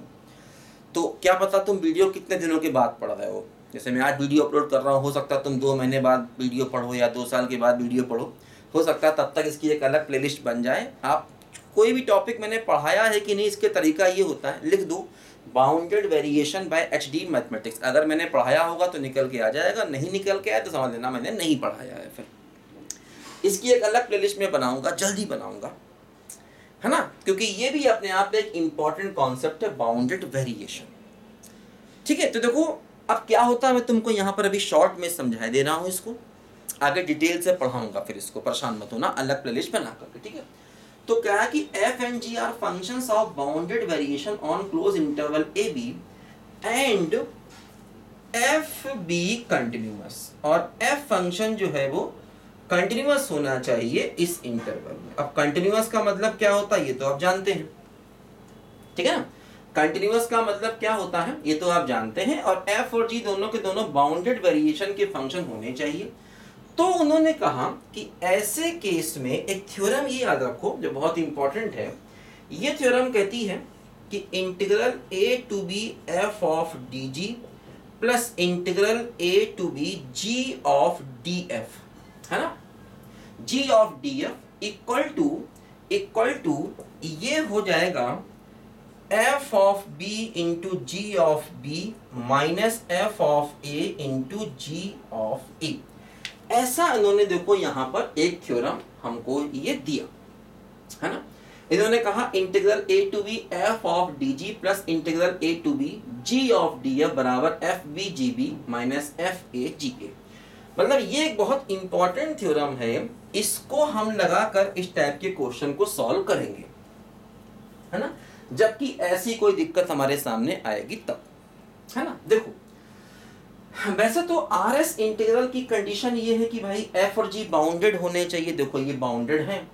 A: तो क्या पता तुम वीडियो कितने दिनों के बाद पढ़ रहे हो? जैसे मैं आज वीडियो अपलोड कर रहा हूँ, हो सकता तुम दो महीने बाद वीडियो पढ़ो या दो साल के बाद वीडियो पढ़ो। हो सकता है तब तक इसकी एक अलग प्लेलिस्ट बन जाए। आप कोई भी टॉपिक मैंने पढ़ाया है कि नहीं, इसके तरीका ये होता है। लिख दो bounded variation by H D mathematics अगर मैंने पढ़ाया होगा तो निकल के आ जाएगा, नहीं निकल के आए तो समझ लेना मैंने नहीं पढ़ाया है फिर। इसकी एक अलग प्लेलिस्ट में बनाऊँगा, जल्दी बनाऊँगा। है ना? क्योंकि ये भी अपने आप में एक इंपॉर्टेंट कॉन्सेप्ट है बाउंडेड वेरिएशन ठीक है तो देखो, अब क्या होता है, मैं तुमको यहाँ पर अभी शॉर्ट में समझा दे रहा हूँ इसको। आगे डिटेल से पढ़ाऊँगा फिर इसको, परेशान मत होना, अलग प्लेलिस्ट बना करके, ठीक है? तो क्या है कि f and g are function of bounded variation on close interval a b and f b continuous और एफ़ फ़ंक्शन जो है वो कंटिन्यूस होना चाहिए इस इंटरवल में। अब कंटिन्यूस का मतलब क्या होता है, ये तो आप जानते हैं। ठीक है ना? कंटिन्यूस का मतलब क्या होता है, ये तो आप जानते हैं। और एफ़ और जी दोनों के दोनों बाउंडेड वेरिएशन के फ़ंक्शन होने चाहिए। तो उन्होंने कहा कि ऐसे केस में एक थ्योरम ये याद रखो, जो बहुत इंपॉर्टेंट है, ये थ्योरम कहती है कि integral a to b f of d g plus integral a to b g of d f है ना? G of d f equal to equal to ये हो जाएगा f of b into g of b minus f of a into g of a ऐसा इन्होंने देखो यहाँ पर एक थ्योरम हमको ये दिया, है ना? इन्होंने कहा integral a to b f of d g plus integral a to b g of d f बराबर f b g b minus f a g a मतलब ये एक बहुत इंपॉर्टेंट थ्योरम है, इसको हम लगाकर इस टाइप के क्वेश्चन को सॉल्व करेंगे, है ना? जबकि ऐसी कोई दिक्कत हमारे सामने आएगी तब, है ना? देखो वैसे तो आर एस इंटीग्रल की कंडीशन ये है कि भाई एफ़ और जी बाउंडेड होने चाहिए। देखो, ये बाउंडेड है।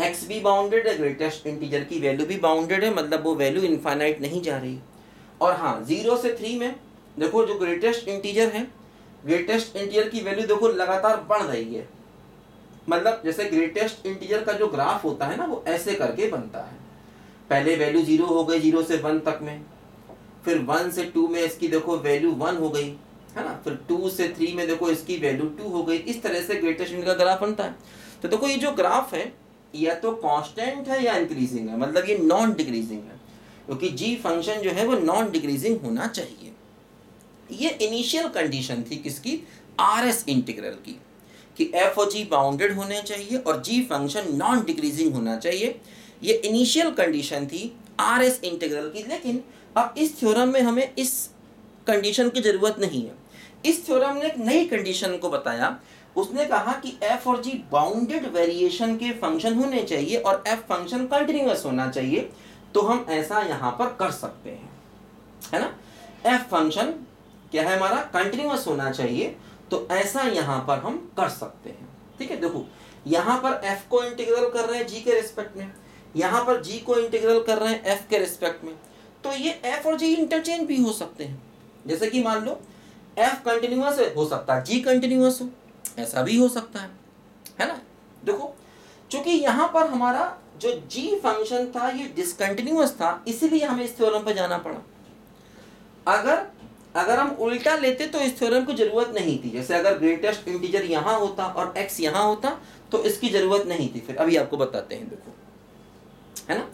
A: एक्स भी बाउंडेड है ग्रेटेस्ट इंटीजर की वैल्यू भी बाउंडेड है मतलब वो वैल्यू इनफाइनाइट नहीं जा रही। और हाँ ज़ीरो से थ्री में, देखो, जो ग्रेटेस्ट इंटीजर है ग्रेटेस्ट इंटीजर की वैल्यू देखो, लगातार बढ़ रही है। मतलब जैसे ग्रेटेस्ट इंटीजर का जो ग्राफ होता है ना, वो ऐसे करके बनता है। पहले वैल्यू ज़ीरो हो गई ज़ीरो से वन तक में। फिर वन से टू में इसकी देखो वैल्यू वन हो गई। है ना? फिर टू से थ्री में देखो इसकी वैल्यू टू हो गई। इस तरह से ग्रेटेस्ट इंटीजर का ग्राफ बनता है। तो देखो ये जो ग्राफ है, या तो कांस्टेंट है या इंक्रीजिंग है। मतलब ये नॉन डिक्रीजिंग है। क्योंकि जी फ़ंक्शन जो है वो नॉन डिक्रीजिंग होना चाहिए। ये इनिशियल कंडीशन थी किसकी? आर एस इंटीग्रल की। कि एफ़ और जी बाउंडेड होने चाहिए और जी फ़ंक्शन नॉन डिक्रीजिंग होना चाहिए। ये इनिशियल कंडीशन थी आर एस इंटीग्रल की। लेकिन अब इस थ्योरम में हमें इस कंडीशन की ज़रूरत नहीं है। इस थ्योरम ने एक नई कंडीशन को बताया। उसने कहा कि एफ़ और जी बाउंडेड वेरिएशन के फ़ंक्शन होने चाहिए और एफ़ फ़ंक्शन कंटिन्यूस होना चाहिए। तो हम ऐसा यहाँ पर कर सकते हैं। है ना? एफ़ फ़ंक्शन क्या है हमारा? कंटिन्यूस होना चाहिए। तो ऐसा यहाँ पर हम कर सकते हैं। ठीक है? देखो, यहाँ पर एफ़ को इंटीग्रल कर रहे हैं जी के रिस्पेक्ट में। यहाँ पर जी को इंटीग्रल कर रहे हैं एफ़ के रिस्पेक्ट में। तो ये एफ़ और जी इंटरचेंज भी हो सकते हैं। जैसे कि मान लो एफ़ कंटिन्यूस हो सकता है जी कंटिन्यूस हो, ऐसा भी हो सकता है है ना? देखो क्योंकि यहाँ पर हमारा जो जी फ़ंक्शन था, ये डिसकंटिन्यूस था, इसीलिए हमें इस थ्योरम पर जाना पड़ा। अगर अगर हम उल्टा लेते तो इस थ्योरम की ज़रूरत नहीं थी। जैसे अगर ग्रेटेस्ट इंटीजर यहाँ होता और एक्स यहाँ होता तो इसकी ज़रूरत नहीं थी। फिर अभी आपको बताते हैं, देखो। है ना?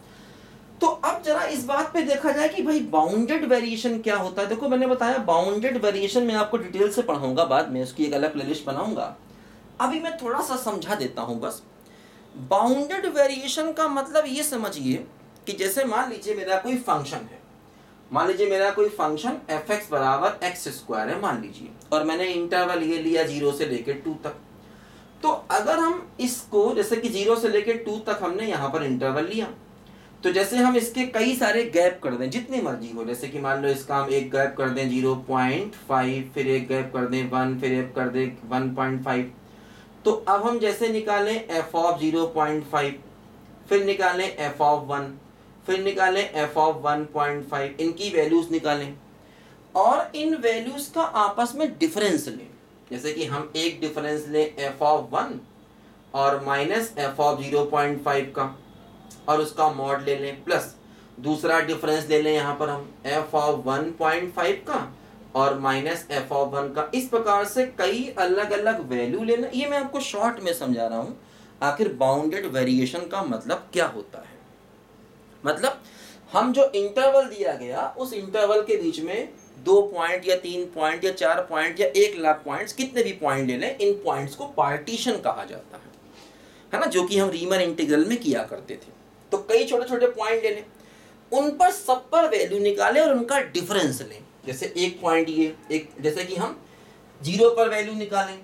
A: तो अब जरा इस बात पे देखा जाए कि भाई बाउंडेड वेरिएशन क्या होता है? देखो, मैंने बताया बाउंडेड वेरिएशन में आपको डिटेल से पढ़ाऊँगा बाद में, उसकी एक अलग प्लेलिस्ट बनाऊँगा। अभी मैं थोड़ा सा समझा देता हूँ बस। बाउंडेड वेरिएशन का मतलब ये समझिए कि जैसे मान लीजिए मेरा कोई फ़ंक्शन है। मान लीजिए मेरा कोई फ़ंक्शन एफ़ एक्स बराबर एक्स स्क्वायर है, मान लीजिए। और मैंने इंटरवल ये लिया ज़ीरो से लेकर टू तक। तो अगर हम इसको, जैसे कि ज़ीरो से लेकर टू तक हमने यहाँ पर इंटरवल लिया। तो जैसे हम इसके कई सारे गैप कर दें, जितनी मर्ज़ी हो, जैसे कि मान लो इसका हम एक गैप कर दें ज़ीरो पॉइंट फाइव, फिर एक गैप कर दें वन, फिर एक कर दें वन पॉइंट फाइव। तो अब हम जैसे निकालें f of zero point five, फिर निकालें एफ़ ऑफ़ वन, फिर निकालें f of one point five. इनकी वैल्यूज़ निकालें। और इन वैल्यूज़ का आपस में डिफरेंस लें। जैसे कि हम एक डिफरेंस लें एफ़ ऑफ़ वन और minus f of zero point five का। और उसका मॉड ले लें प्लस दूसरा डिफरेंस ले लें यहाँ पर हम f of one point five का और माइनस एफ़ ऑफ़ वन का। इस प्रकार से कई अलग अलग वैल्यू लेना, ये मैं आपको शॉर्ट में समझा रहा हूँ, आखिर बाउंडेड वेरिएशन का मतलब क्या होता है? मतलब हम जो इंटरवल दिया गया, उस इंटरवल के बीच में दो पॉइंट या तीन पॉइंट या चार पॉइंट या एक लाख पॉइंट्स कितने भी पॉइंट ले लें, इन पॉइंट्स को पार्टीशन कहा जाता है। है ना? जो कि हम रीमन इंटीग्रल में किया करते थे। तो कई छोटे छोटे पॉइंट ले लें उन पर सब पर वैल्यू निकालें और उनका डिफरेंस लें। जैसे एक पॉइंट ये, एक, जैसे कि हम ज़ीरो पर वैल्यू निकालें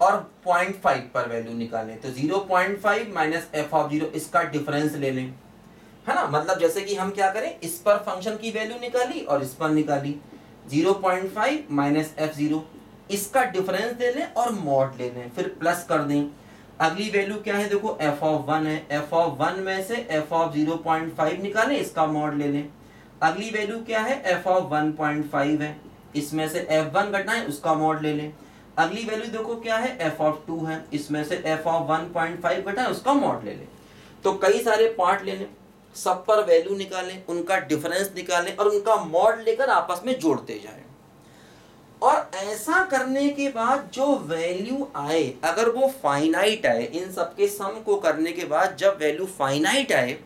A: और पॉइंट फाइव पर वैल्यू निकालें। तो zero point five minus f of zero इसका डिफरेंस ले लें। है ना? मतलब जैसे कि हम क्या करें? इस पर फ़ंक्शन की वैल्यू निकाली और इस पर निकाली। Zero point five minus f zero इसका डिफरेंस ले लें और मॉड ले लें। फिर प्लस कर दें। अगली वैल्यू क्या है? देखो एफ़ ऑफ़ वन है। एफ़ ऑफ़ वन में से f of zero point five निकालें, इसका मॉड ले लें। अगली वैल्यू क्या है? F of one point five है। इसमें से एफ़ वन घटना है उसका मॉड ले लें। अगली वैल्यू देखो क्या है? एफ़ ऑफ़ टू है। इसमें से f of one point five घटा है उसका मॉड ले लें। तो कई सारे पार्ट ले लें। सब पर वैल्यू निकालें, उनका डिफरेंस निकालें और उनका मॉड लेकर आपस में जोड़ते जाएँ। और ऐसा करने के बाद जो वैल्यू आए, अगर वो फाइनाइट आए, इन सबके सम को करने के बाद जब वैल्यू फाइनाइट आए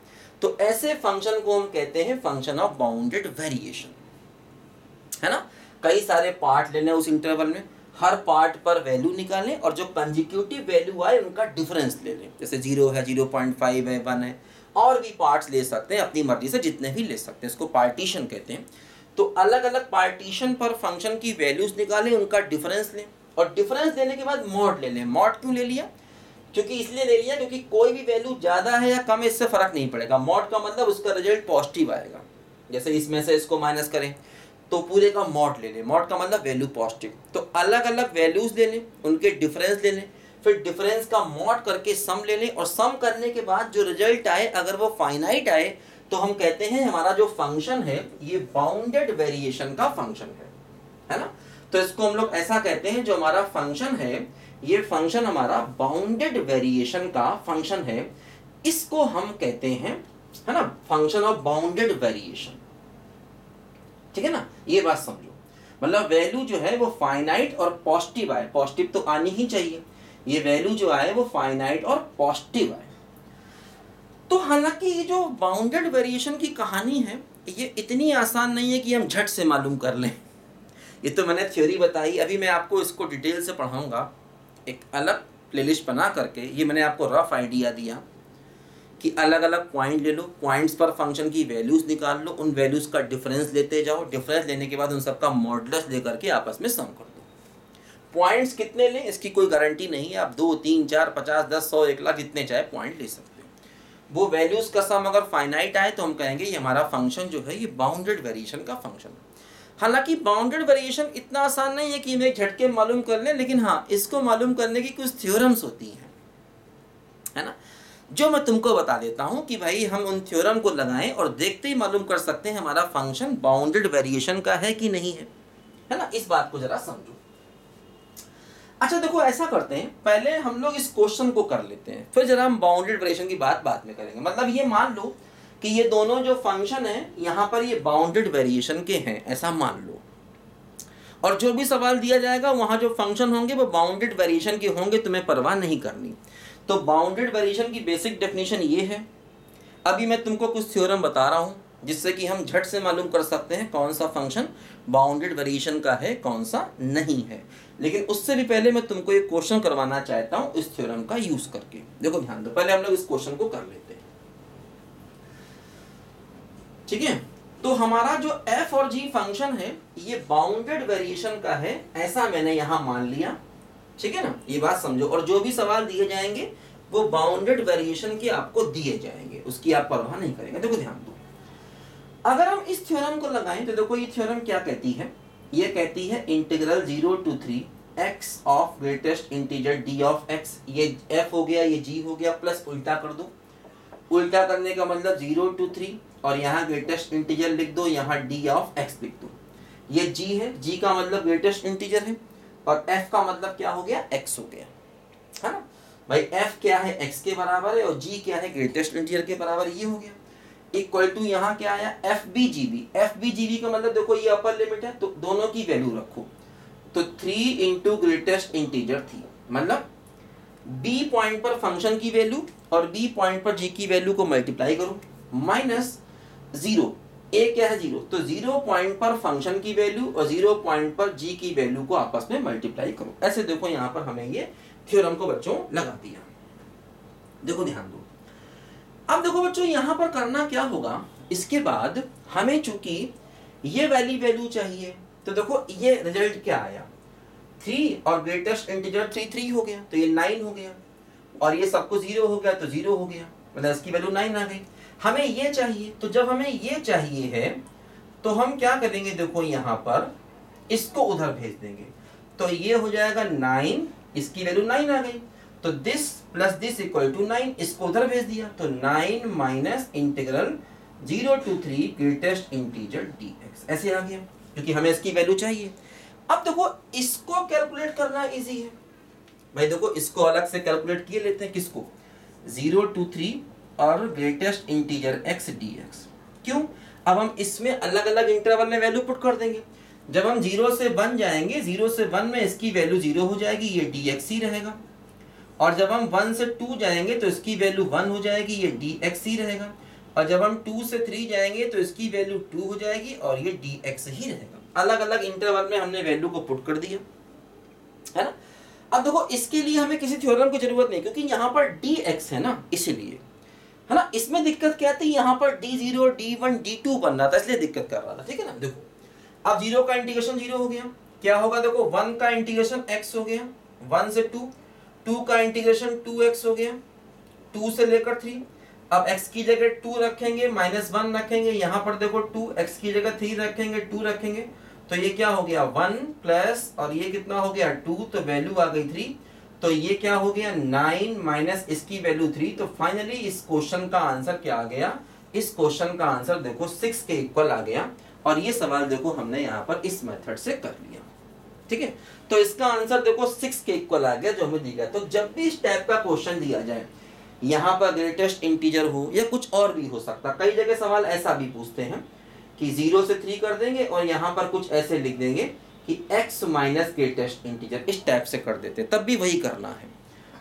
A: तो ऐसे फ़ंक्शन को हम कहते हैं फ़ंक्शन ऑफ़ बाउंडेड वेरिएशन है ना? कई सारे पार्ट लेने उस इंटरवल में। हर पार्ट पर वैल्यू निकालें और जो कंजिक्यूटिव वैल्यू आए, उनका डिफरेंस ले लें। जैसे ज़ीरो है ज़ीरो पॉइंट फाइव है वन है। और भी पार्ट्स ले सकते हैं, अपनी मर्ज़ी से जितने भी ले सकते हैं। इसको पार्टीशन कहते हैं। तो अलग अलग पार्टीशन पर फ़ंक्शन की वैल्यूज़ निकालें, उनका डिफरेंस लें और डिफरेंस देने के बाद मॉड ले लें। मॉड क्यों ले लिया? क्योंकि इसलिए ले लिया क्योंकि कोई भी वैल्यू ज़्यादा है या कम है, इससे फ़र्क नहीं पड़ेगा। मॉड का मतलब उसका रिज़ल्ट पॉजिटिव आएगा। जैसे इसमें से इसको माइनस करें तो पूरे का मॉड ले लें। मॉड का मतलब वैल्यू पॉजिटिव तो अलग अलग वैल्यूज़ ले लें, उनके डिफरेंस ले लें, फिर डिफरेंस का मॉड करके सम ले लें और सम करने के बाद जो रिज़ल्ट आए, अगर वो फाइनाइट आए तो हम कहते हैं हमारा जो फ़ंक्शन है, ये बाउंडेड वेरिएशन का फ़ंक्शन है। है ना? तो इसको हम लोग ऐसा कहते हैं, जो हमारा फ़ंक्शन है, ये फ़ंक्शन हमारा बाउंडेड वेरिएशन का फ़ंक्शन है। इसको हम कहते हैं, है ना? फ़ंक्शन ऑफ़ बाउंडेड वेरिएशन ठीक है ना? ये बात समझो। मतलब वैल्यू जो है, वो फाइनाइट और पॉजिटिव आए। पॉजिटिव तो आनी ही चाहिए। ये वैल्यू जो आए, वो फाइनाइट और पॉजिटिव आए। तो हालाँकि ये जो बाउंडेड वेरिएशन की कहानी है, ये इतनी आसान नहीं है कि हम झट से मालूम कर लें। ये तो मैंने थ्योरी बताई, अभी मैं आपको इसको डिटेल से पढ़ाऊँगा। एक अलग प्लेलिस्ट बना करके, ये मैंने आपको रफ आइडिया दिया कि अलग अलग पॉइंट ले लो पॉइंट्स पर फ़ंक्शन की वैल्यूज़ निकाल लो, उन वैल्यूज़ का डिफरेंस लेते जाओ डिफरेंस लेने के बाद उन सबका मॉडल्स लेकर के आपस में सम कर दो। पॉइंट्स कितने लें, इसकी कोई गारंटी नहीं है, आप दो, तीन, चार, पचास, दस, सौ, एक लाख जितने चाहे पॉइंट ले सकते वो वैल्यूज़ का सम अगर फाइनाइट आए तो हम कहेंगे ये हमारा फ़ंक्शन जो है, ये बाउंडेड वेरिएशन का फ़ंक्शन है। हालाँकि बाउंडेड वेरिएशन इतना आसान नहीं है कि हम झटके मालूम कर लें, लेकिन हाँ इसको मालूम करने की कुछ थ्योरम्स होती हैं। है ना? जो मैं तुमको बता देता हूँ कि भाई हम उन थ्योरम को लगाएँ और देखते ही मालूम कर सकते हैं हमारा फ़ंक्शन बाउंडेड वेरिएशन का है कि नहीं है। है ना? इस बात को जरा समझो। अच्छा देखो, ऐसा करते हैं। पहले हम लोग इस क्वेश्चन को कर लेते हैं। फिर जरा हम बाउंडेड वेरिएशन की बात बाद में करेंगे। मतलब ये मान लो कि ये दोनों जो फ़ंक्शन है, यहाँ पर ये बाउंडेड वेरिएशन के हैं, ऐसा मान लो। और जो भी सवाल दिया जाएगा, वहाँ जो फ़ंक्शन होंगे, वो बाउंडेड वेरिएशन के होंगे, तुम्हें परवाह नहीं करनी। तो बाउंडेड वेरिएशन की बेसिक डेफिनेशन ये है। अभी मैं तुमको कुछ थ्योरम बता रहा हूँ। जिससे कि हम झट से मालूम कर सकते हैं कौन सा फ़ंक्शन बाउंडेड वेरिएशन का है, कौन सा नहीं है। लेकिन उससे भी पहले मैं तुमको एक क्वेश्चन करवाना चाहता हूँ इस थ्योरम का यूज़ करके। देखो ध्यान दो, पहले हम लोग इस क्वेश्चन को कर लेते हैं। ठीक है? तो हमारा जो एफ़ और जी फ़ंक्शन है, ये बाउंडेड वेरिएशन का है, ऐसा मैंने यहाँ मान लिया। ठीक है ना? ये बात समझो। और जो भी सवाल दिए जाएँगे, वो बाउंडेड वेरिएशन के आपको दिए जाएँगे। उसकी आप परवाह नहीं करेंगे। देखो ध्यान दो। अगर हम इस थ्योरम को लगाएँ तो देखो ये थ्योरम क्या कहती है? ये कहती है integral zero to three x of greatest integer d of x ये एफ़ हो गया, ये जी हो गया प्लस उल्टा कर दो। उल्टा करने का मतलब ज़ीरो टू थ्री और यहाँ ग्रेटेस्ट इंटीजर लिख दो, यहाँ डी ऑफ़ एक्स लिख दो। ये जी है जी का मतलब ग्रेटेस्ट इंटीजर है, और f का मतलब क्या हो गया? x हो गया। है ना? भाई, f क्या है? x के बराबर है, और g क्या है? ग्रेटेस्ट इंटीजर के बराबर, ये हो गया। इक्वल टू यहाँ क्या आया? F b g b f b g b का मतलब देखो ये अपर लिमिट है तो दोनों की वैल्यू रखो। तो थ्री इंटू ग्रेटेस्ट इंटीजर थी। मतलब बी पॉइंट पर फ़ंक्शन की वैल्यू और बी पॉइंट पर जी की वैल्यू को मल्टीप्लाई करो। माइनस ज़ीरो ए क्या है ज़ीरो तो ज़ीरो पॉइंट पर फ़ंक्शन की वैल्यू और ज़ीरो पॉइंट पर जी की वैल्यू को आपस में मल्टीप्लाई करो। ऐसे देखो यहाँ पर हमें ये थ्योरम को बच्चों लगा दिया। देखो ध्यान दो। अब देखो बच्चों, यहाँ पर करना क्या होगा? इसके बाद हमें चूँकि ये वैली वैल्यू चाहिए तो देखो ये रिज़ल्ट क्या आया? थ्री और ग्रेटेस्ट इंटीजर थ्री थ्री हो गया तो ये नाइन हो गया। और ये सबको ज़ीरो हो गया तो ज़ीरो हो गया। मतलब इसकी वैल्यू नाइन आ गई। हमें ये चाहिए तो जब हमें ये चाहिए है तो हम क्या करेंगे देखो यहाँ पर? इसको उधर भेज देंगे। तो ये हो जाएगा नाइन इसकी वैल्यू नाइन आ गई। तो this plus this equal to nine इसको उधर भेज दिया। तो nine minus integral zero to three greatest integer d x ऐसे आ गया, क्योंकि हमें इसकी वैल्यू चाहिए। अब देखो, इसको कैलकुलेट करना इजी है। भाई देखो, इसको अलग से कैलकुलेट किए लेते हैं किसको? ज़ीरो टू थ्री और greatest integer x d x क्यों? अब हम इसमें अलग अलग इंटरवल में वैल्यू पुट कर देंगे। जब हम ज़ीरो से वन जाएँगे ज़ीरो से वन में इसकी वैल्यू ज़ीरो हो जाएगी, ये डी एक्स ही रहेगा। और जब हम वन से टू जाएँगे तो इसकी वैल्यू वन हो जाएगी, ये डी एक्स ही रहेगा। और जब हम टू से थ्री जाएँगे तो इसकी वैल्यू टू हो जाएगी और ये डी एक्स ही रहेगा। अलग अलग इंटरवल में हमने वैल्यू को पुट कर दिया, है ना? अब देखो, इसके लिए हमें किसी थ्योरम की ज़रूरत नहीं, क्योंकि यहाँ पर डी एक्स है ना, इसीलिए, है ना? इसमें दिक्कत क्या थी? यहाँ पर d zero d one d two बन रहा था, इसलिए दिक्कत कर रहा था, ठीक है ना? देखो, अब ज़ीरो का इंटीग्रेशन ज़ीरो हो गया। क्या होगा? देखो वन का इंटीग्रेशन एक्स हो गया वन से टू टू का इंटीग्रेशन टू एक्स हो गया, टू से लेकर थ्री। अब x की जगह टू रखेंगे, माइनस वन रखेंगे, यहाँ पर देखो टू एक्स की जगह थ्री रखेंगे, टू रखेंगे। तो ये क्या हो गया? वन प्लस, और ये कितना हो गया? टू तो वैल्यू आ गई थ्री। तो ये क्या हो गया? नाइन माइनस इसकी वैल्यू थ्री। तो फाइनली इस क्वेश्चन का आंसर क्या आ गया? इस क्वेश्चन का आंसर देखो सिक्स के इक्वल आ गया। और ये सवाल देखो हमने यहाँ पर इस मेथड से कर लिया। ठीक है? तो इसका आंसर देखो सिक्स के इक्वल आ गया जो हमें दिया तो जब भी इस टाइप का क्वेश्चन दिया जाए, यहाँ पर ग्रेटेस्ट इंटीजर हो या कुछ और भी हो सकता, कई जगह सवाल ऐसा भी पूछते हैं कि ज़ीरो से थ्री कर देंगे और यहाँ पर कुछ ऐसे लिख देंगे कि x माइनस ग्रेटेस्ट इंटीजर इस टाइप से कर देते, तब भी वही करना है।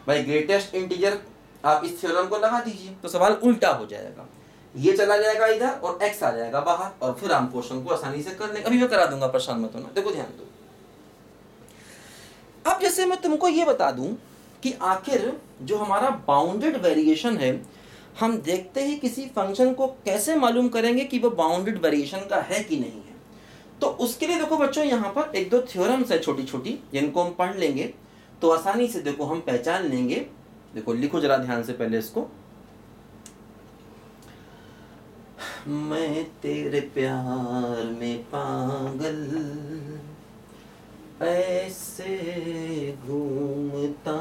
A: भाई ग्रेटेस्ट इंटीजर आप इस थ्योरम को लगा दीजिए तो सवाल उल्टा हो जाएगा। ये चला जाएगा इधर और एक्स आ जाएगा बाहर और फिर हम क्वेश्चन को आसानी से कर लेंगे। अभी मैं करा दूँगा परेशान मत होना देखो ध्यान दो। अब जैसे मैं तुमको ये बता दूँ कि आखिर जो हमारा बाउंडेड वेरिएशन है, हम देखते ही किसी फ़ंक्शन को कैसे मालूम करेंगे कि वो बाउंडेड वेरिएशन का है कि नहीं है। तो उसके लिए देखो बच्चों, यहाँ पर एक दो थ्योरम्स है छोटी छोटी जिनको हम पढ़ लेंगे। तो आसानी से देखो, हम पहचान लेंगे। देखो, लिखो जरा ध्यान से पहले इसको। मैं तेरे प्यार में पागल ऐसे घूमता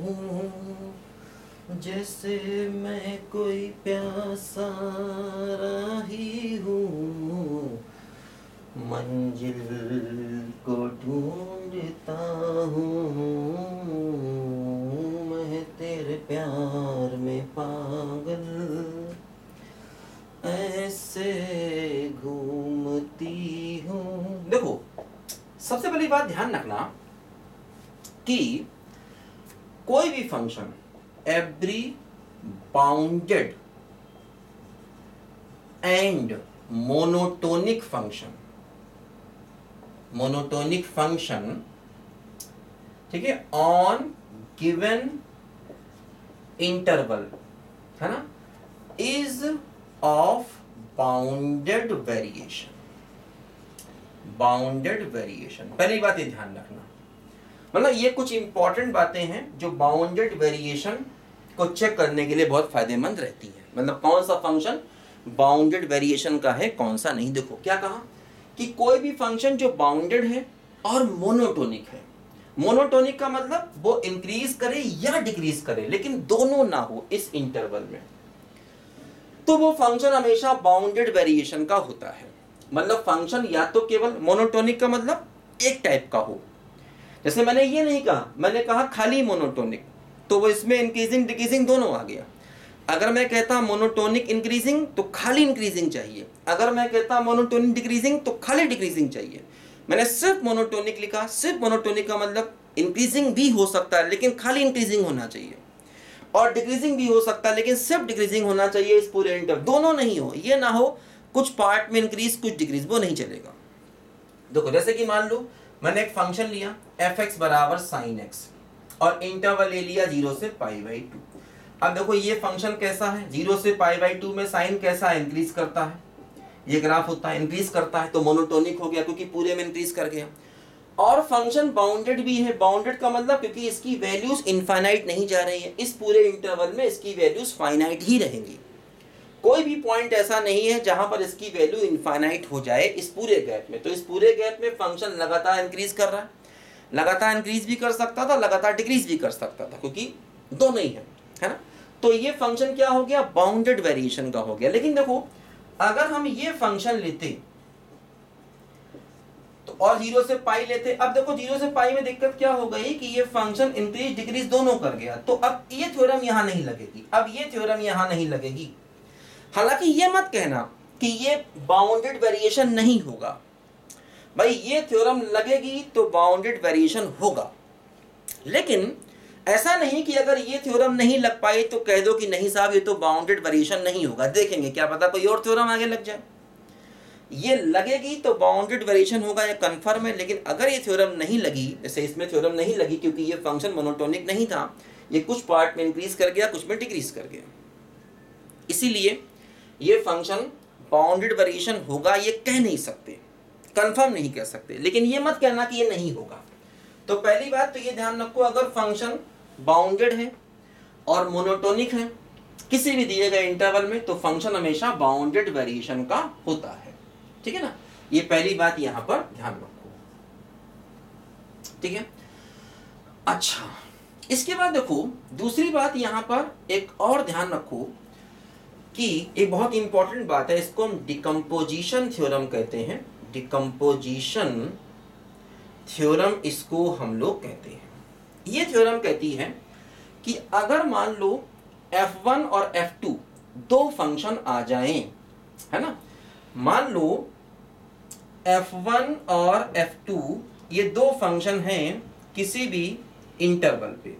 A: हूँ जैसे मैं कोई प्यासा रही हूँ। मंजिल बात ध्यान रखना कि कोई भी function every bounded and monotonic function monotonic function ठीक है ऑन गिवन इंटरवल है ना is of bounded variation bounded variation पहली बात ये ध्यान रखना। मतलब ये कुछ इंपॉर्टेंट बातें हैं जो बाउंडेड वेरिएशन को चेक करने के लिए बहुत फ़ायदेमंद रहती है। मतलब कौन सा फ़ंक्शन बाउंडेड वेरिएशन का है, कौन सा नहीं? देखो, क्या कहा? कि कोई भी फ़ंक्शन जो बाउंडेड है और मोनोटोनिक है। मोनोटोनिक का मतलब वो इंक्रीज करे या डिक्रीज करे, लेकिन दोनों ना हो इस इंटरवल में। तो वो फ़ंक्शन हमेशा बाउंडेड वेरिएशन का होता है। मतलब फ़ंक्शन या तो केवल मोनोटोनिक का मतलब एक टाइप का हो। जैसे मैंने ये नहीं कहा, मैंने कहा खाली मोनोटोनिक तो वो इसमें इंक्रीजिंग डिक्रीजिंग दोनों आ गया। अगर मैं कहता मोनोटोनिक इंक्रीजिंग तो खाली इंक्रीजिंग चाहिए। अगर मैं कहता मोनोटोनिक डिक्रीजिंग तो खाली डिक्रीजिंग चाहिए। मैंने सिर्फ़ मोनोटोनिक लिखा, सिर्फ़ मोनोटोनिक का मतलब इंक्रीजिंग भी हो सकता है, लेकिन खाली इंक्रीजिंग होना चाहिए। और डिक्रीजिंग भी हो सकता है, लेकिन सिर्फ़ डिक्रीजिंग होना चाहिए इस पूरे इंटर दोनों नहीं हो, ये ना हो कुछ पार्ट में इंक्रीज कुछ डिक्रीज वो नहीं चलेगा। देखो, जैसे कि मान लो, मैंने एक फ़ंक्शन लिया एफ़ एक्स बराबर साइन एक्स और इंटरवल ले लिया ज़ीरो से पाई बाई टू अब देखो, ये फ़ंक्शन कैसा है? ज़ीरो से पाई बाई टू में साइन कैसा इंक्रीज करता है? ये ग्राफ होता है इंक्रीज करता है तो मोनोटोनिक हो गया, क्योंकि पूरे में इंक्रीज कर गया। और फ़ंक्शन बाउंडेड भी है। बाउंडेड का मतलब क्योंकि इसकी वैल्यूज़ इनफाइनाइट नहीं जा रही है, इस पूरे इंटरवल में इसकी वैल्यूज़ फाइनाइट ही रहेंगी। कोई भी पॉइंट ऐसा नहीं है जहाँ पर इसकी वैल्यू इनफाइनाइट हो जाए इस पूरे गैप में। तो इस पूरे गैप में फ़ंक्शन लगातार इंक्रीज कर रहा है। लगातार इंक्रीज भी कर सकता था, लगातार डिक्रीज भी कर सकता था, क्योंकि दोनों ही है है ना? तो ये फ़ंक्शन क्या हो गया? बाउंडेड वेरिएशन का हो गया। लेकिन देखो, अगर हम ये फ़ंक्शन लेते तो और ज़ीरो से पाई लेते। अब देखो ज़ीरो से पाई में दिक्कत क्या हो गई कि ये फ़ंक्शन इंक्रीज डिक्रीज दोनों कर गया। तो अब ये थ्योरम यहाँ नहीं लगेगी। अब ये थ्योरम यहाँ नहीं लगेगी। हालाँकि ये मत कहना कि ये बाउंडेड वेरिएशन नहीं होगा। भाई, ये थ्योरम लगेगी तो बाउंडेड वेरिएशन होगा। लेकिन ऐसा नहीं कि अगर ये थ्योरम नहीं लग पाए तो कह दो कि नहीं साहब, ये तो बाउंडेड वेरिएशन नहीं होगा। देखेंगे, क्या पता कोई और थ्योरम आगे लग जाए। ये लगेगी तो बाउंडेड वेरिएशन होगा, या कन्फर्म है, लेकिन अगर ये थ्योरम नहीं लगी, जैसे इसमें थ्योरम नहीं लगी क्योंकि ये फ़ंक्शन मोनोटोनिक नहीं था, ये कुछ पार्ट में इंक्रीज कर गया, कुछ में डिक्रीज कर गया। इसीलिए ये फ़ंक्शन बाउंडेड वेरिएशन होगा, ये कह नहीं सकते। कंफर्म नहीं कह सकते। लेकिन ये मत कहना कि ये नहीं होगा। तो पहली बात तो ये ध्यान रखो, अगर फ़ंक्शन बाउंडेड है और मोनोटोनिक है, किसी भी दिए गए इंटरवल में तो फ़ंक्शन हमेशा बाउंडेड वेरिएशन का होता है। ठीक है ना? ये पहली बात यहाँ पर ध्यान रखो। ठीक है? अच्छा इसके बाद देखो, दूसरी बात यहाँ पर एक और ध्यान रखो कि एक बहुत इंपॉर्टेंट बात है, इसको हम डिकम्पोजिशन थ्योरम कहते हैं। डिकम्पोजिशन थ्योरम इसको हम लोग कहते हैं। ये थ्योरम कहती है कि अगर मान लो F1 और F2 दो फ़ंक्शन आ जाएँ, है ना? मान लो F1 और F2 ये दो फ़ंक्शन हैं किसी भी इंटरवल पे।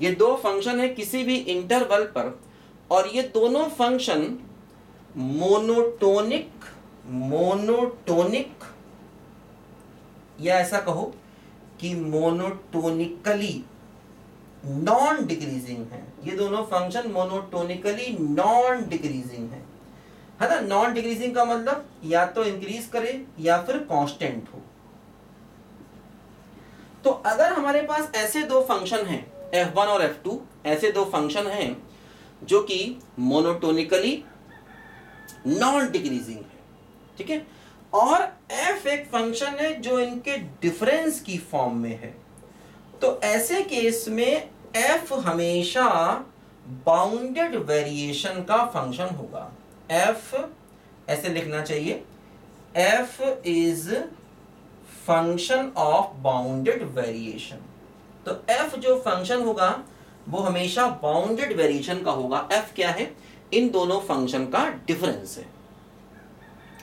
A: ये दो फ़ंक्शन है किसी भी इंटरवल पर। और ये दोनों फ़ंक्शन मोनोटोनिक मोनोटोनिक या ऐसा कहो कि मोनोटोनिकली नॉन डिक्रीजिंग है। ये दोनों फ़ंक्शन मोनोटोनिकली नॉन डिक्रीजिंग है। है ना? नॉन डिक्रीजिंग का मतलब या तो इंक्रीज करे या फिर कांस्टेंट हो। तो अगर हमारे पास ऐसे दो फ़ंक्शन हैं f1 और f2 ऐसे दो फ़ंक्शन हैं जो कि मोनोटोनिकली नॉन डिक्रीजिंग है, ठीक है? और f एक फ़ंक्शन है जो इनके डिफरेंस की फॉर्म में है। तो ऐसे केस में f हमेशा बाउंडेड वेरिएशन का फ़ंक्शन होगा। F, ऐसे लिखना चाहिए। F is function of bounded variation तो f जो फ़ंक्शन होगा वो हमेशा बाउंडेड वेरिएशन का होगा। एफ़ क्या है? इन दोनों फ़ंक्शन का डिफरेंस है।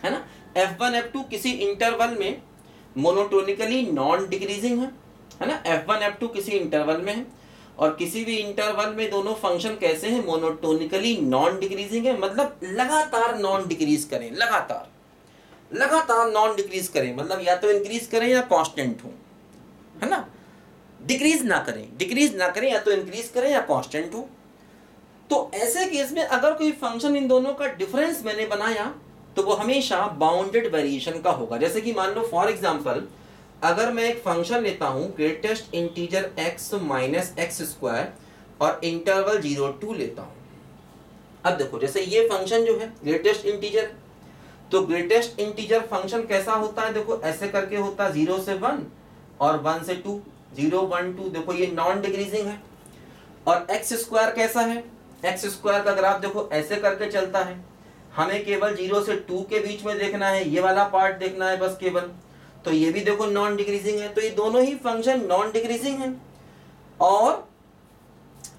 A: है ना? F1 F2 किसी इंटरवल में मोनोटोनिकली नॉन डिक्रीजिंग है। है ना? F1 F2 किसी इंटरवल में है। और किसी भी इंटरवल में दोनों फ़ंक्शन कैसे हैं? मोनोटोनिकली नॉन डिक्रीजिंग है। मतलब लगातार नॉन डिक्रीज करें, लगातार। लगातार नॉन डिक्रीज करें। मतलब या तो इंक्रीज करें या कांस्टेंट हो। है ना? डिक्रीज ना करें, डिक्रीज ना करें, या तो इंक्रीज करें या कांस्टेंट हो। तो ऐसे केस में अगर कोई फ़ंक्शन इन दोनों का डिफरेंस मैंने बनाया तो वो हमेशा बाउंडेड वेरिएशन का होगा। जैसे कि मान लो फॉर एग्ज़ाम्पल अगर मैं एक फ़ंक्शन लेता हूँ greatest integer x minus x square और इंटरवल ज़ीरो टू लेता हूँ। अब देखो, जैसे ये फ़ंक्शन जो है ग्रेटेस्ट इंटीजर तो ग्रेटेस्ट इंटीजर फ़ंक्शन कैसा होता है? देखो, ऐसे करके होता है ज़ीरो से वन और वन से टू ज़ीरो वन टू, देखो ये नॉन डिक्रीजिंग है। और एक्स स्क्वायर कैसा है? एक्स स्क्वायर का ग्राफ देखो, ऐसे करके चलता है। हमें केवल ज़ीरो से टू के बीच में देखना है, ये वाला पार्ट देखना है बस केवल। तो ये भी देखो नॉन डिक्रीजिंग है तो ये दोनों ही फ़ंक्शन नॉन डिक्रीजिंग है। और,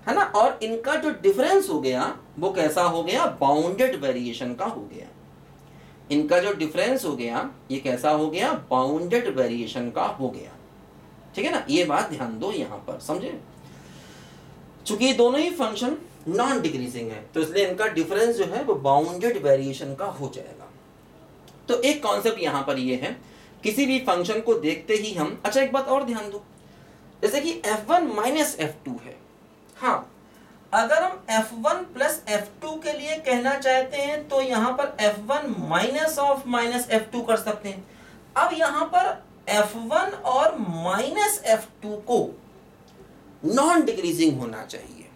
A: है ना? और इनका जो डिफरेंस हो गया, वो कैसा हो गया? बाउंडेड वेरिएशन का हो गया। इनका जो डिफरेंस हो गया, ये कैसा हो गया? बाउंडेड वेरिएशन का हो गया। ठीक है ना? ये बात ध्यान दो यहाँ पर, समझे? चूँकि दोनों ही फ़ंक्शन नॉन डिक्रीजिंग है तो इसलिए इनका डिफरेंस जो है वो बाउंडेड वेरिएशन का हो जाएगा। तो एक कॉन्सेप्ट यहाँ पर ये है, किसी भी फ़ंक्शन को देखते ही हम अच्छा एक बात और ध्यान दो। जैसे कि F1 one minus f to है। हाँ अगर हम F1 प्लस एफ़ के लिए कहना चाहते हैं तो यहाँ पर F1 minus of minus F कर सकते हैं। अब यहाँ पर F1 और माइनस एफ़ टू को नॉन डिक्रीजिंग होना चाहिए।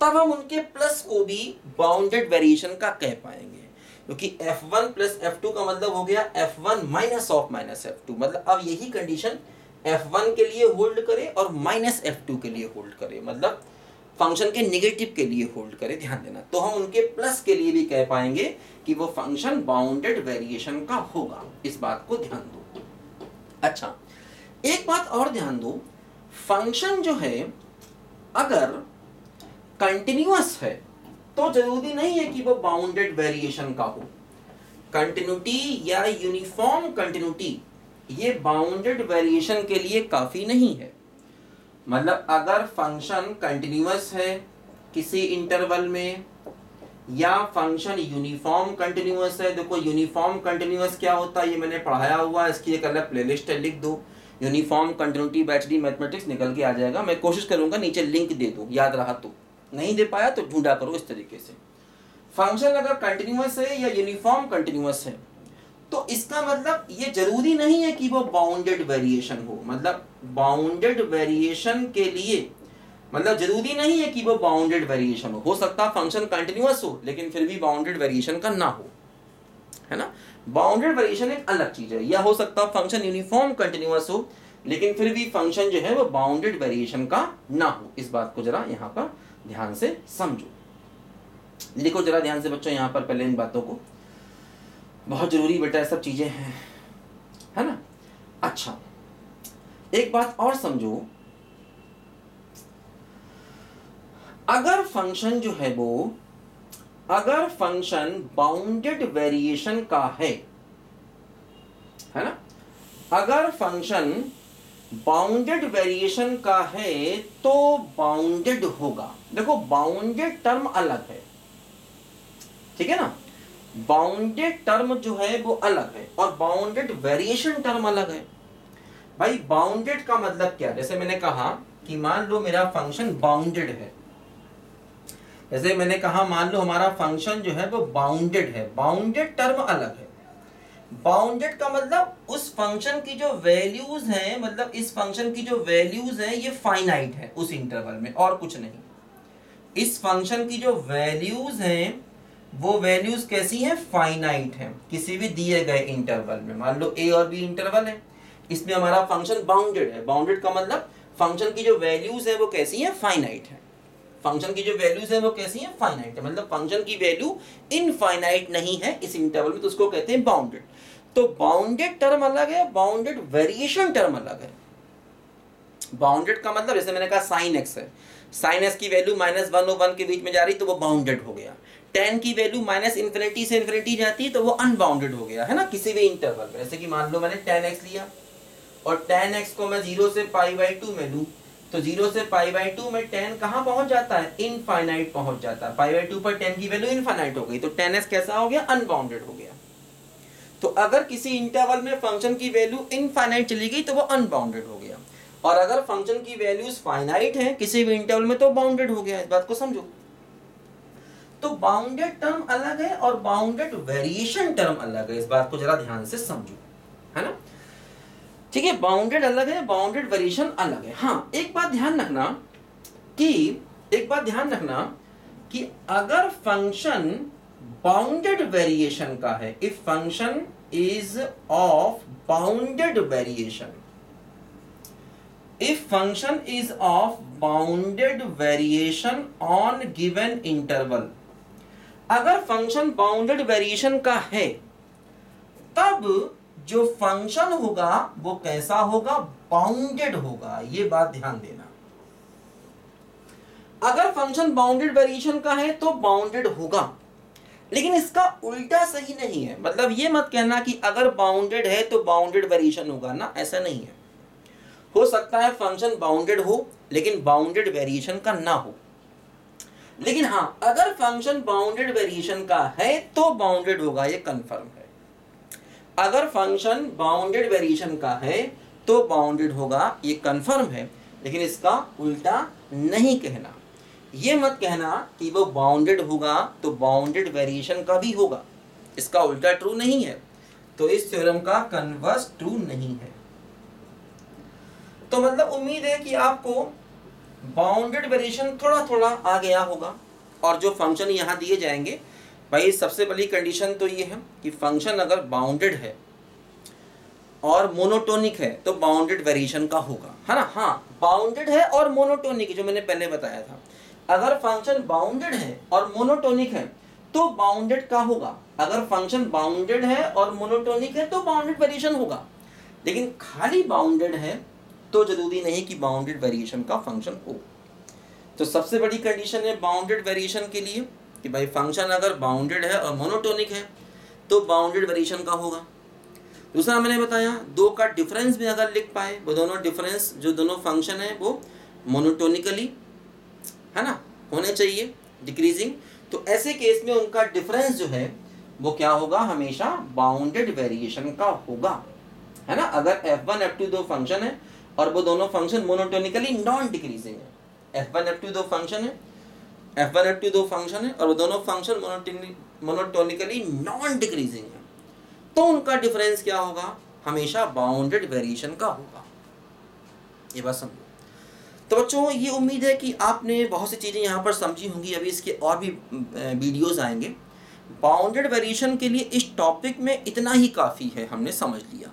A: तब हम उनके प्लस को भी बाउंडेड वेरिएशन का कह पाएँगे। क्योंकि F1 one plus F two का मतलब हो गया F1 one minus of minus f two मतलब अब यही कंडीशन F1 के लिए होल्ड करे और माइनस एफ़ टू के लिए होल्ड करे। मतलब फ़ंक्शन के निगेटिव के लिए होल्ड करे, ध्यान देना। तो हम उनके प्लस के लिए भी कह पाएँगे कि वो फ़ंक्शन बाउंडेड वेरिएशन का होगा। इस बात को ध्यान दो। अच्छा एक बात और ध्यान दो फ़ंक्शन जो है, अगर कंटिन्यूअस है तो ज़रूरी नहीं है कि वो बाउंडेड वेरिएशन का हो। कंटिन्यूटी या यूनिफॉर्म कंटिन्यूटी ये बाउंडेड वेरिएशन के लिए काफ़ी नहीं है। मतलब अगर फ़ंक्शन कंटिन्यूअस है, किसी इंटरवल में या फ़ंक्शन यूनिफॉर्म कंटिन्यूअस है? देखो यूनिफॉर्म कंटिन्यूअस क्या होता है? ये मैंने पढ़ाया हुआ है, इसकी एक अलग प्लेलिस्ट है, लिख दो। यूनिफॉर्म कंटिन्यूटी बैचडी मैथमेटिक्स निकल के आ जाएगा। मैं कोशिश करूँगा नीचे लिंक दे दो, याद रहा तो। नहीं दे पाया तो ढूंढा करो इस तरीके से। फ़ंक्शन अगर कंटिन्यूस है या यूनिफॉर्म कंटिन्यूस है तो इसका मतलब ये ज़रूरी नहीं है कि वो बाउंडेड वेरिएशन हो। मतलब बाउंडेड वेरिएशन के लिए मतलब ज़रूरी नहीं है कि वो बाउंडेड वेरिएशन हो। हो सकता फ़ंक्शन कंटिन्यूस हो, लेकिन फिर भी बाउंडेड वेरिएशन का ना हो। है ना? बाउंडेड वेरिएशन एक अलग चीज़ है। या हो सकता फ़ंक्शन यूनिफॉर्म कंटिन्यूस हो, लेकिन फिर भी फ़ंक्शन जो है वो बाउंडेड वेरिएशन का ना हो। इस बात को जरा यहाँ पर ध्यान से समझो। लिखो जरा ध्यान से बच्चों, यहाँ पर पहले इन बातों को। बहुत ज़रूरी बेटा सब चीज़ें हैं। है ना? अच्छा। एक बात और समझो। अगर फ़ंक्शन जो है वो, अगर फ़ंक्शन बाउंडेड वेरिएशन का है है ना? अगर फ़ंक्शन बाउंडेड वेरिएशन का है तो बाउंडेड होगा। देखो बाउंडेड टर्म अलग है। ठीक है ना? बाउंडेड टर्म जो है, वो अलग है। और बाउंडेड वेरिएशन टर्म अलग है। भाई बाउंडेड का मतलब क्या? जैसे मैंने कहा कि मान लो मेरा फ़ंक्शन बाउंडेड है। जैसे मैंने कहा, मान लो हमारा फ़ंक्शन जो है वो बाउंडेड है। बाउंडेड टर्म अलग है। बाउंडेड का मतलब उस फ़ंक्शन की जो वैल्यूज़ हैं मतलब इस फ़ंक्शन की जो वैल्यूज़ हैं, ये फाइनाइट है उस इंटरवल में, और कुछ नहीं। इस फ़ंक्शन की जो वैल्यूज़ हैं, वो वैल्यूज़ कैसी हैं? फाइनाइट हैं। किसी भी दिए गए इंटरवल में। मान लो ए और बी इंटरवल है। इसमें हमारा फ़ंक्शन बाउंडेड है। बाउंडेड का मतलब फ़ंक्शन की जो वैल्यूज़ है, वो कैसी है? फाइनाइट है। फ़ंक्शन की जो वैल्यूज़ है वो कैसी है? फाइनाइट है। मतलब फ़ंक्शन की वैल्यू इनफाइनाइट नहीं है इस इंटरवल में तो उसको कहते हैं बाउंडेड तो बाउंडेड टर्म अलग है बाउंडेड वेरिएशन टर्म अलग है। बाउंडेड का मतलब जैसे मैंने कहा साइन एक्स है। साइन एक्स की वैल्यू माइनस वन और वन के बीच में जा रही तो वो बाउंडेड हो गया। टेन की वैल्यू माइनस इन्फिनिटी से इन्फिनिटी जाती है तो वो अनबाउंडेड हो गया, है ना? किसी भी इंटरवल में। जैसे कि मान लो मैंने टेन एक्स लिया, और टेन एक्स को मैं ज़ीरो से पाई बाई टू में लू तो ज़ीरो से पाई बाई टू में टेन कहाँ पहुँच जाता है? इनफाइनाइट पहुँच जाता है। पाई बाई टू पर टेन की वैल्यू इनफाइनाइट हो गई तो टेन एक्स कैसा हो गया? अनबाउंडेड हो गया। तो अगर किसी इंटरवल में फ़ंक्शन की वैल्यू इनफाइनाइट चली गई तो वो अनबाउंडेड हो गया। और अगर फ़ंक्शन की वैल्यूज़ फाइनाइट है, किसी भी इंटरवल में तो बाउंडेड हो गया, इस बात को समझो। तो बाउंडेड टर्म अलग है और बाउंडेड वेरिएशन टर्म अलग है, इस बात को जरा ध्यान से समझो, है ना? ठीक है बाउंडेड अलग है बाउंडेड वेरिएशन अलग है। हाँ एक बात ध्यान रखना कि, एक बात ध्यान रखना कि अगर फ़ंक्शन बाउंडेड वेरिएशन का है if function is of bounded variation if function is of bounded variation on given interval अगर फ़ंक्शन बाउंडेड वेरिएशन का है, तब जो फ़ंक्शन होगा, वो कैसा होगा? बाउंडेड होगा। ये बात ध्यान देना। अगर फ़ंक्शन बाउंडेड वेरिएशन का है तो बाउंडेड होगा। लेकिन इसका उल्टा सही नहीं है। मतलब ये मत कहना कि अगर बाउंडेड है तो बाउंडेड वेरिएशन होगा ना? ऐसा नहीं है। हो सकता है फ़ंक्शन बाउंडेड हो, लेकिन बाउंडेड वेरिएशन का ना हो। लेकिन हाँ अगर फ़ंक्शन बाउंडेड वेरिएशन का है तो बाउंडेड होगा। ये कंफर्म है। अगर फ़ंक्शन बाउंडेड वेरिएशन का है तो बाउंडेड होगा, ये कंफर्म है, लेकिन इसका उल्टा नहीं कहना। ये मत कहना कि वो बाउंडेड होगा तो बाउंडेड वेरिएशन का भी होगा। इसका उल्टा ट्रू नहीं है तो इस थ्योरम का कन्वर्स ट्रू नहीं है। तो मतलब उम्मीद है कि आपको बाउंडेड वेरिएशन थोड़ा थोड़ा आ गया होगा, और जो फ़ंक्शन यहाँ दिए जाएँगे भाई, सबसे बड़ी कंडीशन तो ये है कि फ़ंक्शन अगर बाउंडेड है और मोनोटोनिक है तो बाउंडेड वेरिएशन का होगा, है ना? हाँ बाउंडेड है और मोनोटोनिक जो मैंने पहले बताया था। अगर फ़ंक्शन बाउंडेड है और मोनोटोनिक है तो बाउंडेड का होगा। अगर फ़ंक्शन बाउंडेड है और मोनोटोनिक है तो बाउंडेड वेरिएशन होगा। लेकिन खाली बाउंडेड है तो ज़रूरी नहीं कि बाउंडेड वेरिएशन का फ़ंक्शन हो। तो सबसे बड़ी कंडीशन है बाउंडेड वेरिएशन के लिए। कि भाई फ़ंक्शन अगर बाउंडेड है और मोनोटोनिक है तो बाउंडेड वेरिएशन का होगा। दूसरा मैंने बताया, दो का डिफरेंस भी अगर लिख पाए, वो दोनों डिफरेंस जो दोनों फ़ंक्शन है, वो मोनोटोनिकली है ना, होने चाहिए डिक्रीजिंग तो ऐसे केस में उनका डिफरेंस जो है, वो क्या होगा? हमेशा बाउंडेड वेरिएशन का होगा, है ना? अगर एफ़ वन एफ़ टू दो फ़ंक्शन है, और वो दोनों फ़ंक्शन मोनोटोनिकली नॉन डिक्रीजिंग है एफ़ वन एफ़ टू दो फ़ंक्शन है एफ़ वन एफ़ टू दो फ़ंक्शन है और वो दोनों फ़ंक्शन मोनोटोनिकली नॉन डिक्रीजिंग है। तो उनका डिफरेंस क्या होगा? हमेशा बाउंडेड वेरिएशन का होगा। ये बात समझो। तो बच्चों, ये उम्मीद है कि आपने बहुत सी चीज़ें यहाँ पर समझी होंगी। अभी इसके और भी वीडियोस आएँगे। बाउंडेड वेरिएशन के लिए इस टॉपिक में इतना ही काफ़ी है, हमने समझ लिया।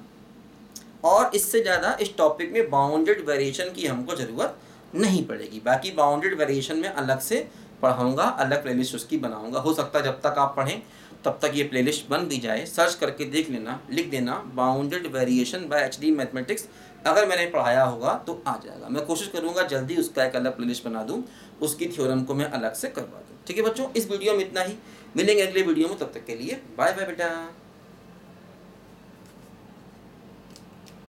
A: और इससे ज़्यादा इस टॉपिक में बाउंडेड वेरिएशन की हमको ज़रूरत नहीं पड़ेगी। बाकी बाउंडेड वेरिएशन में अलग से पढ़ाऊँगा, अलग प्लेलिस्ट उसकी बनाऊँगा। हो सकता है जब तक आप पढ़ें, तब तक ये प्लेलिस्ट बन भी जाए। सर्च करके देख लेना, लिख देना bounded variation by H D mathematics अगर मैंने पढ़ाया होगा तो आ जाएगा। मैं कोशिश करूँगा जल्दी उसका एक अलग प्लेलिस्ट बना दूँ। उसकी थ्योरम को मैं अलग से करवा दूँ। ठीक है बच्चों, इस वीडियो में इतना ही। मिलेंगे अगले वीडियो में, तब तक के लिए। बाय बाय बेटा।